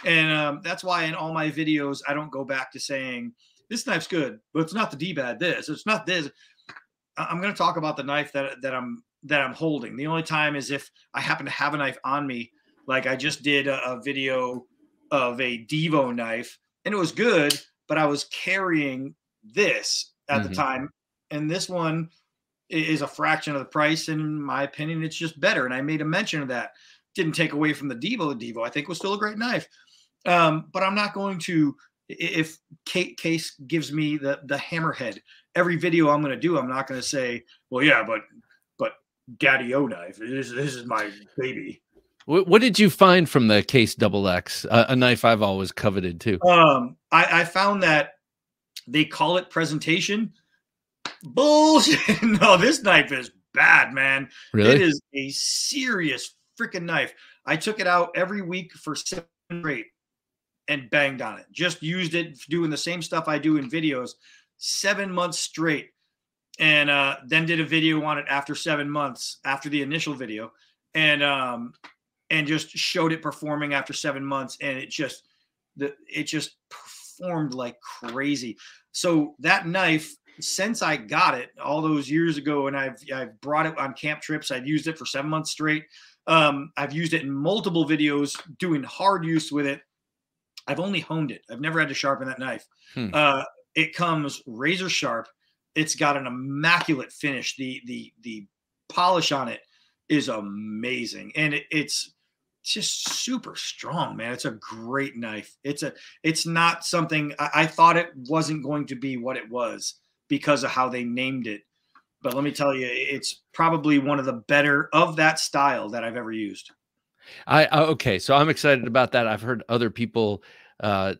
And um, that's why in all my videos, I don't go back to saying this knife's good, but it's not the D-bad this, it's not this. I'm going to talk about the knife that that I'm that I'm holding. The only time is if I happen to have a knife on me. Like I just did a, a video of a Devo knife, and it was good, but I was carrying this at mm-hmm. the time, and this one is a fraction of the price. In my opinion, it's just better. And I made a mention of that. Didn't take away from the Devo. The Devo, I think, was still a great knife. Um, but I'm not going to if Kate Case gives me the the hammerhead every video I'm going to do, I'm not going to say, well, yeah, but but Daddy O knife, this, this is my baby. What, what did you find from the Case Double X, uh, a knife I've always coveted too? Um, I, I found that they call it presentation. Bullshit. no, this knife is bad, man. Really? It is a serious freaking knife. I took it out every week for seven straight and banged on it. Just used it doing the same stuff I do in videos seven months straight and uh, then did a video on it after seven months after the initial video and um, and just showed it performing after seven months and it just the it just performed like crazy so that knife since i got it all those years ago and i've i've brought it on camp trips i've used it for seven months straight um, i've used it in multiple videos doing hard use with it i've only honed it i've never had to sharpen that knife hmm. uh, it comes razor sharp. It's got an immaculate finish. The the the polish on it is amazing, and it, it's just super strong, man. It's a great knife. It's a it's not something I, I thought it wasn't going to be what it was because of how they named it. But let me tell you, it's probably one of the better of that style that I've ever used. I, okay, so I'm excited about that. I've heard other people uh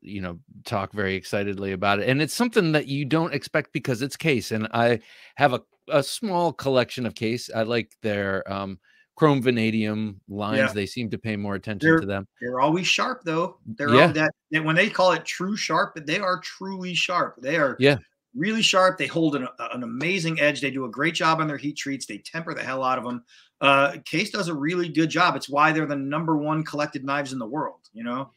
you know talk very excitedly about it and it's something that you don't expect because it's case and i have a, a small collection of case i like their um chrome vanadium lines yeah. they seem to pay more attention they're, to them. they're always sharp though. They're yeah. all that when they call it true sharp they are truly sharp. They are yeah. really sharp. They hold an, an amazing edge. They do a great job on their heat treats. They temper the hell out of them uh case does a really good job. It's why they're the number one collected knives in the world you know?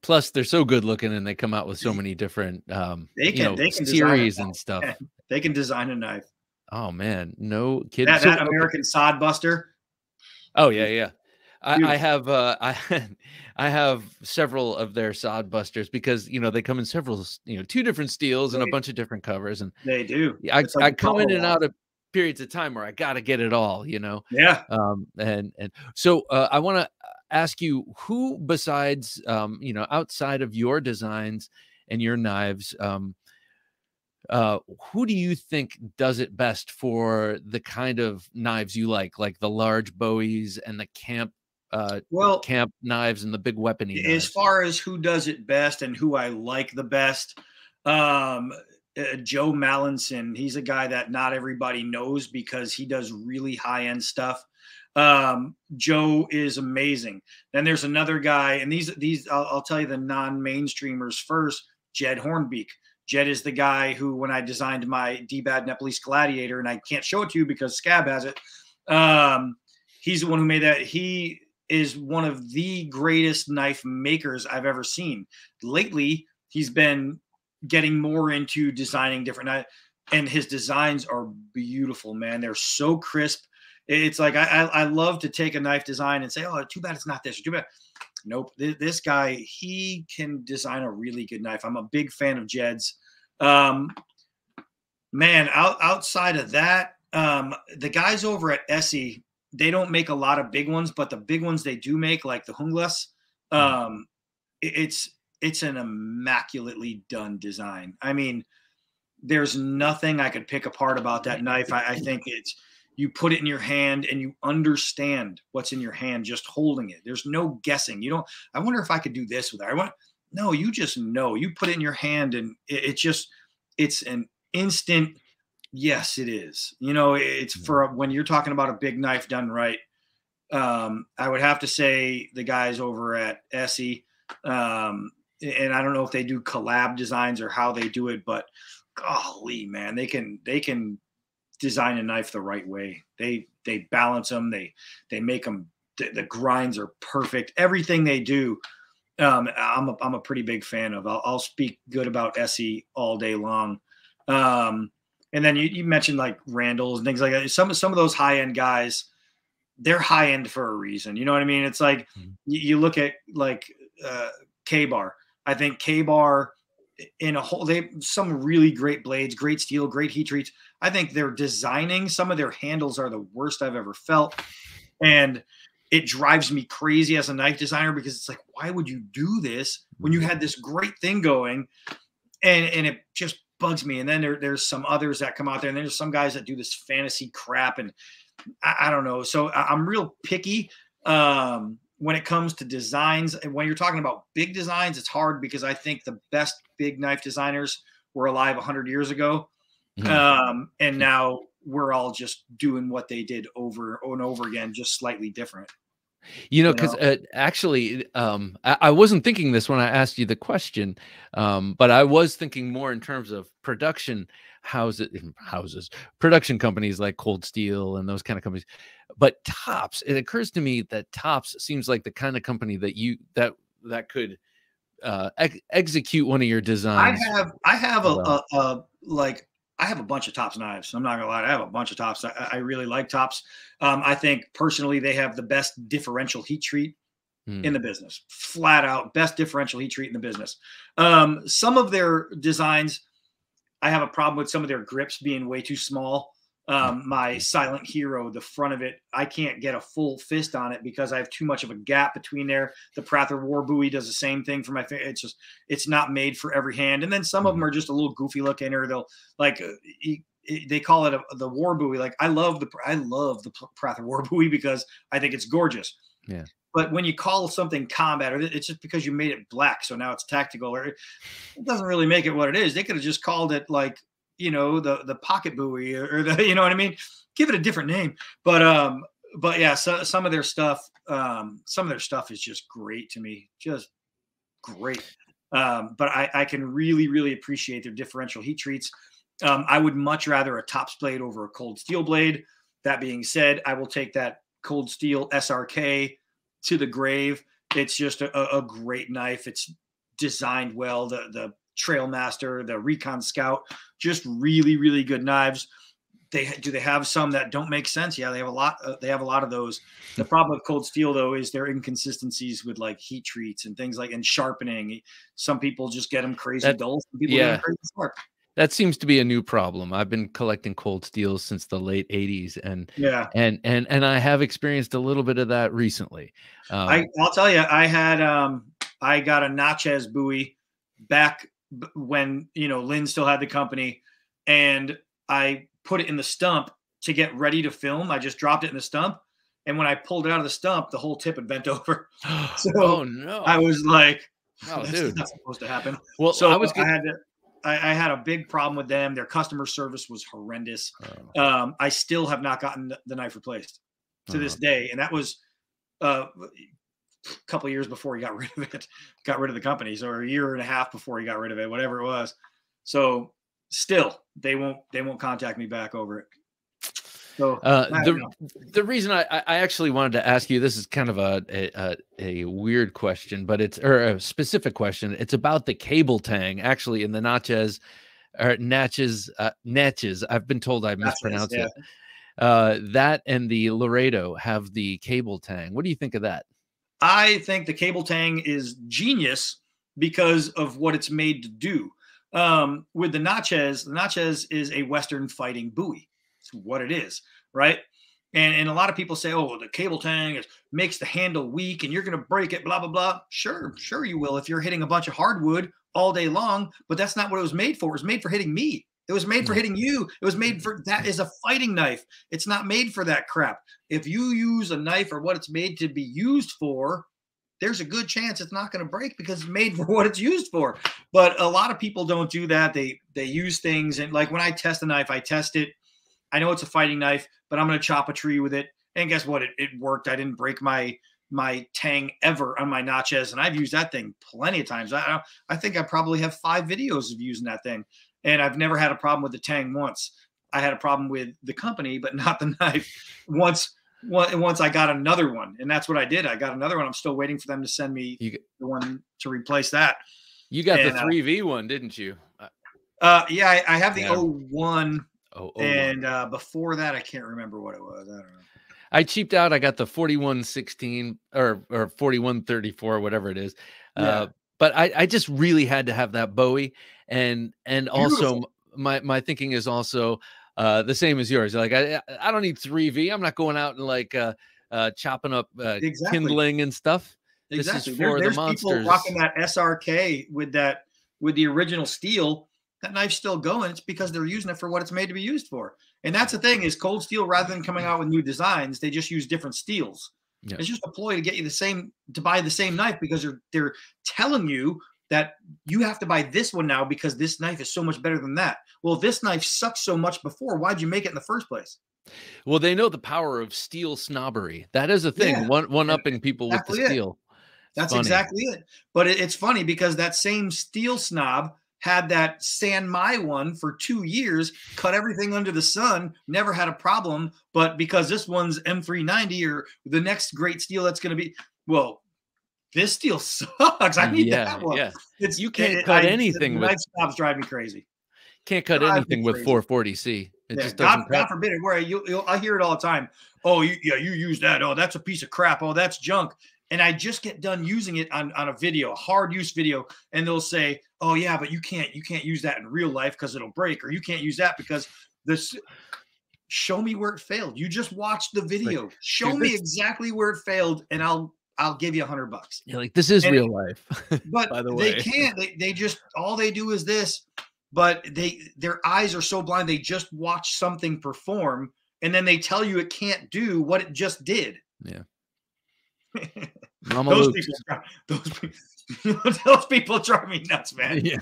Plus they're so good looking and they come out with so many different um they can, you know, they can series and stuff. they can design a knife. Oh man. No kidding. That, that american sod buster oh yeah yeah I, I, have uh I I have several of their sod busters because you know they come in several you know two different steels and a bunch of different covers and they do. I, like I come in and out of periods of time where I got to get it all, you know. Yeah. Um and and so uh, I want to ask you who besides um, you know outside of your designs and your knives um, uh, who do you think does it best for the kind of knives you like like the large bowies and the camp uh well camp knives and the big weapony as knives? far as who does it best and who i like the best um uh, joe mallinson he's a guy that not everybody knows because he does really high end stuff um, Joe is amazing. Then there's another guy, and these these I'll, I'll tell you the non-mainstreamers first. Jed Hornbeak. Jed is the guy who, when I designed my D-Bad Nepalese Gladiator, and I can't show it to you because Scab has it. Um, he's the one who made that. He is one of the greatest knife makers I've ever seen. Lately, he's been getting more into designing different knives, and his designs are beautiful, man. They're so crisp it's like I, I love to take a knife design and say, oh, too bad it's not this. Too bad. Nope. This guy, he can design a really good knife. I'm a big fan of Jed's. Um, man, out, outside of that, um, the guys over at ESEE, they don't make a lot of big ones, but the big ones they do make, like the Junglas, hmm. um, it's it's an immaculately done design. I mean, there's nothing I could pick apart about that knife. I, I think it's you put it in your hand and you understand what's in your hand just holding it. There's no guessing. You don't i wonder if i could do this with it. I want no you just know. You put it in your hand and it, it just it's an instant yes it is. You know it's mm-hmm. for when you're talking about a big knife done right um i would have to say the guys over at ESEE um and i don't know if they do collab designs or how they do it but golly man they can they can design a knife the right way. They they balance them. They they make them. The, the grinds are perfect. Everything they do, um, I'm a, I'm a pretty big fan of. I'll, I'll speak good about ESEE all day long. Um, and then you, you mentioned like Randall's and things like that. Some some of those high end guys, they're high end for a reason. You know what I mean? It's like mm-hmm. you, you, look at like uh, Ka-Bar. I think Ka-Bar in a whole they some really great blades, great steel, great heat treats. I think they're designing some of their handles are the worst I've ever felt. And it drives me crazy as a knife designer because it's like, why would you do this when you had this great thing going? And and it just bugs me. And then there, there's some others that come out there, and there's some guys that do this fantasy crap, and I, I don't know. So I'm real picky. Um, when it comes to designs when you're talking about big designs it's hard because i think the best big knife designers were alive 100 years ago. Mm-hmm. um, and now we're all just doing what they did over and over again just slightly different you know because uh, actually um, I, I, wasn't thinking this when i asked you the question um, but i was thinking more in terms of production houses houses production companies like cold steel and those kind of companies. But tops it occurs to me that tops seems like the kind of company that you that that could uh ex- execute one of your designs i have i have a, a, a, like i have a bunch of tops knives i'm not gonna lie i have a bunch of tops i, I really like tops um, i think personally they have the best differential heat treat in hmm. the business flat out best differential heat treat in the business um, some of their designs I have a problem with some of their grips being way too small. Um, my silent hero, the front of it, I can't get a full fist on it because I have too much of a gap between there. The Prather War Bowie does the same thing for my. It's just it's not made for every hand. And then some of them are just a little goofy looking, or they'll like uh, they call it a, the War Bowie. Like I love the I love the Prather War Bowie because I think it's gorgeous. Yeah. But when you call something combat, or it's just because you made it black, so now it's tactical, or it doesn't really make it what it is. They could have just called it like you know the the pocket Bowie or the you know what I mean. Give it a different name. But um, but yeah, so, some of their stuff, um, some of their stuff is just great to me, just great. Um, but I, I can really, really appreciate their differential heat treats. Um, I would much rather a tops blade over a cold steel blade. That being said, I will take that cold steel SRK to the grave. It's just a, a great knife. It's designed well. The the Trailmaster, the Recon Scout, just really, really good knives. They do they have some that don't make sense? Yeah they have a lot uh, they have a lot of those. The problem with cold steel though is their inconsistencies with like heat treats and things like and sharpening. Some people just get them crazy that, dull some people yeah. that seems to be a new problem. I've been collecting cold steels since the late 80s and yeah. and and and i have experienced a little bit of that recently. Um, I, i'll tell you i had um i got a natchez bowie back when you know lynn still had the company and i put it in the stump to get ready to film. I just dropped it in the stump. And when I pulled it out of the stump, the whole tip had bent over. So oh no! I was like, "Oh, dude, not supposed to happen." Well, so I was. I had to, I, I, had a big problem with them. Their customer service was horrendous. Oh. Um, I still have not gotten the, knife replaced to uh-huh. this day, and that was uh, a couple years before he got rid of it. Got rid of the company, so a year and a half before he got rid of it, whatever it was. So still they won't they won't contact me back over it. So uh, the the reason I, I actually wanted to ask you this is kind of a, a a weird question, but it's or a specific question. It's about the cable tang actually in the Natchez or Natchez uh, Natchez. I've been told I mispronounced yeah. it. Uh, that and the Laredo have the cable tang. What do you think of that? I think the cable tang is genius because of what it's made to do. Um, with the Natchez, the Natchez is a Western fighting Bowie. It's what it is, right? And, and a lot of people say, oh, the cable tang is, makes the handle weak and you're going to break it, blah, blah, blah. Sure, sure you will if you're hitting a bunch of hardwood all day long, but that's not what it was made for. It was made for hitting me. It was made for hitting you. It was made for that is a fighting knife. It's not made for that crap. If you use a knife or what it's made to be used for, there's a good chance it's not going to break because it's made for what it's used for. But a lot of people don't do that. They they use things and like when I test a knife, I test it. I know it's a fighting knife, but I'm going to chop a tree with it. And guess what? It, it worked. I didn't break my my tang ever on my Natchez and I've used that thing plenty of times. I I think I probably have five videos of using that thing, and I've never had a problem with the tang once. I had a problem with the company, but not the knife. Once once I got another one, and that's what I did. I got another one. I'm still waiting for them to send me you, the one to replace that. You got and, the 3V uh, one, didn't you? Uh, uh yeah, I, I have the yeah. 01. Oh, and uh, before that, I can't remember what it was. I don't know. I cheaped out. I got the 4116 or or 4134, whatever it is. Yeah. Uh, but I, I just really had to have that Bowie, and and Beautiful. also my my thinking is also uh, the same as yours. Like I, I don't need 3V. I'm not going out and like uh, uh, chopping up uh, exactly. kindling and stuff. Exactly. This is for there, the monsters. People rocking that SRK with that with the original steel. That knife's still going. It's because they're using it for what it's made to be used for. And that's the thing is cold steel. Rather than coming out with new designs, they just use different steels. Yeah. It's just a ploy to get you the same to buy the same knife because they're they're telling you that you have to buy this one now because this knife is so much better than that. Well, this knife sucked so much before. Why'd you make it in the first place? Well, they know the power of steel snobbery. That is a thing. Yeah. One one upping people exactly with the steel. That's funny. exactly it. But it, it's funny because that same steel snob had that San Mai one for two years, cut everything under the sun, never had a problem. But because this one's M390 or the next great steel that's going to be, well, this deal sucks. I need yeah, that one. Yeah. It's, you can't it, cut I, anything with stops driving me crazy. Can't cut drive anything with 440C. It yeah, just God, God forbid it. Where you, I hear it all the time. Oh, you, yeah, you use that. Oh, that's a piece of crap. Oh, that's junk. And I just get done using it on, on a video, a hard use video, and they'll say, "Oh yeah, but you can't you can't use that in real life because it'll break, or you can't use that because this." Show me where it failed. You just watched the video. Show me exactly where it failed, and I'll I'll give you a hundred bucks. Yeah, like this is and, real life. but by the way, they can't. They, they just all they do is this. But they their eyes are so blind they just watch something perform and then they tell you it can't do what it just did. Yeah. Those Luke's. people, those, people- those people drive me nuts, man. Yeah.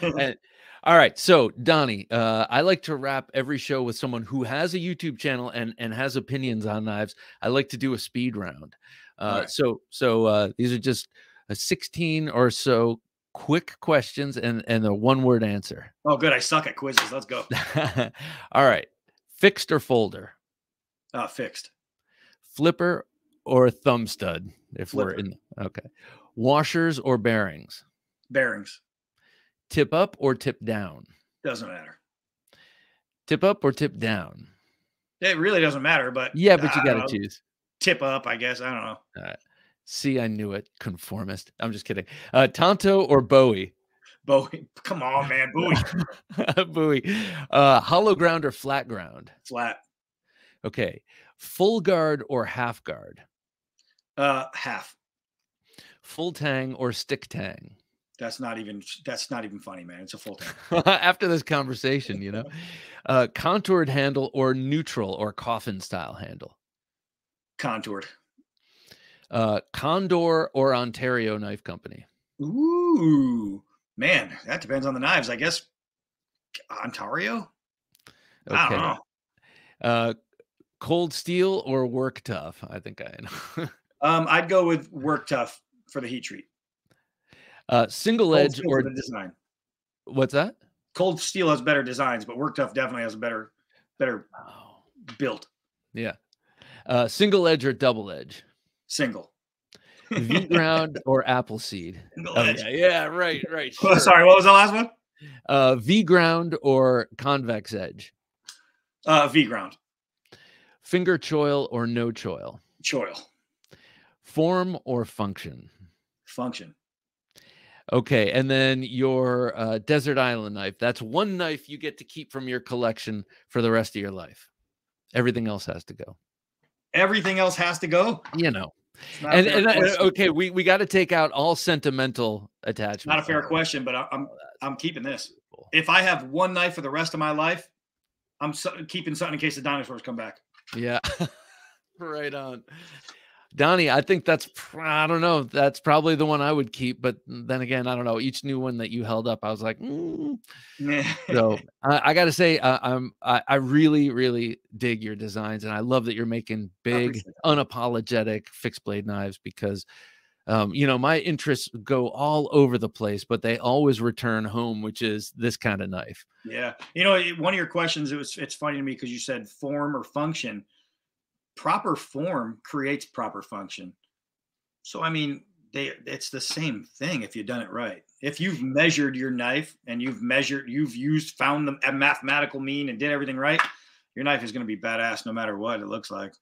And- all right. So, Donnie, uh, I like to wrap every show with someone who has a YouTube channel and and has opinions on knives. I like to do a speed round. Uh, Alright. So, so uh, these are just a 16 or so quick questions and and a one word answer. oh, good. I suck at quizzes. Let's go. all right. Fixed or folder? Uh, fixed. Flipper or thumb stud? If we're Flipper. in okay. Washers or bearings? Bearings. Tip up or tip down? Doesn't matter. Tip up or tip down? It really doesn't matter, but Yeah, but you got to choose. Tip up, I guess. I don't know. See, I knew it. Conformist. I'm just kidding. Uh, Tonto or Bowie? Bowie. Come on, man. Bowie. Bowie. Uh, hollow ground or flat ground? Flat. Okay. Full guard or half guard? Uh, half. Full tang or stick tang? That's not even. That's not even funny, man. It's a full tang. After this conversation, you know, uh, contoured handle or neutral or coffin style handle? Contoured. Uh, Condor or Ontario Knife Company? Ooh, man. That depends on the knives, I guess. Ontario. I don't know. Uh, cold steel or Work Tuff? I think I know. Um, I'd go with Work Tuff for the heat treat. uh, single Cold edge or design. what's that? Cold steel has better designs, but Work Tuff definitely has a better, better Oh, built. yeah. Uh, single edge or double edge? Single. V ground or apple seed? Single Oh, yeah, yeah, right, right. Sure. sorry, what was the last one? Uh, v ground or convex edge? Uh, V ground. Finger choil or no choil? Choil. Form or function? Function. Okay, and then your uh, desert island knife. That's one knife you get to keep from your collection for the rest of your life. Everything else has to go. Everything else has to go. You know. It's not a And, and uh, okay, we, we got to take out all sentimental attachments. not a fair question, but I- I'm oh, I'm keeping this. If I have one knife for the rest of my life, I'm so- keeping something in case the dinosaurs come back. Yeah. right on. Donnie, I think that's I don't know. That's probably the one I would keep, but then again, I don't know. Each new one that you held up, I was like, mm. so I, I got to say, uh, I'm I, I really really dig your designs, and I love that you're making big, unapologetic fixed blade knives because, um, you know, my interests go all over the place, but they always return home, which is this kind of knife. Yeah, you know, one of your questions it was it's funny to me because you said form or function. Proper form creates proper function. So I mean, they it's the same thing if you've done it right. If you've measured your knife and you've measured, you've used found the a mathematical mean and did everything right, your knife is going to be badass no matter what it looks like.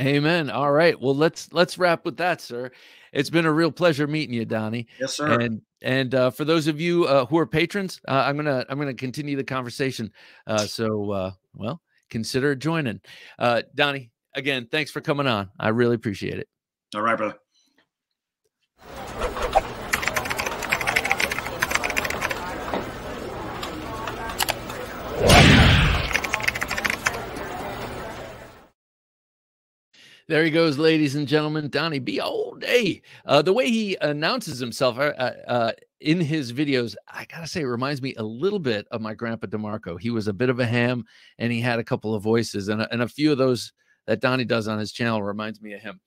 Amen. All right. Well, let's let's wrap with that, sir. It's been a real pleasure meeting you, Donnie. Yes, sir. And and uh, for those of you uh, who are patrons, uh, I'm gonna I'm gonna continue the conversation. Uh, so uh, well, consider joining. Uh, Donnie, again, thanks for coming on. I really appreciate it. All right, brother. There he goes, ladies and gentlemen. Donnie B all day. Uh, the way he announces himself uh, uh, uh, in his videos, I gotta say, it reminds me a little bit of my grandpa Demarco. He was a bit of a ham, and he had a couple of voices, and a, and a few of those that Donnie does on his channel reminds me of him.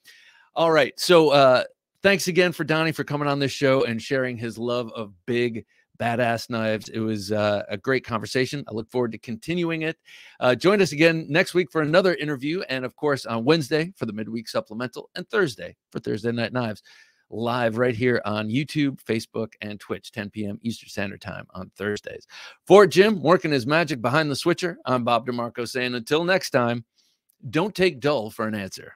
All right, so uh, thanks again for Donnie for coming on this show and sharing his love of big badass knives. It was uh, a great conversation. I look forward to continuing it. Uh, join us again next week for another interview, and of course on Wednesday for the midweek supplemental, and Thursday for Thursday Night Knives, live right here on YouTube, Facebook, and Twitch, 10 p.m. Eastern Standard Time on Thursdays. For Jim working his magic behind the switcher, I'm Bob DeMarco saying until next time, don't take dull for an answer.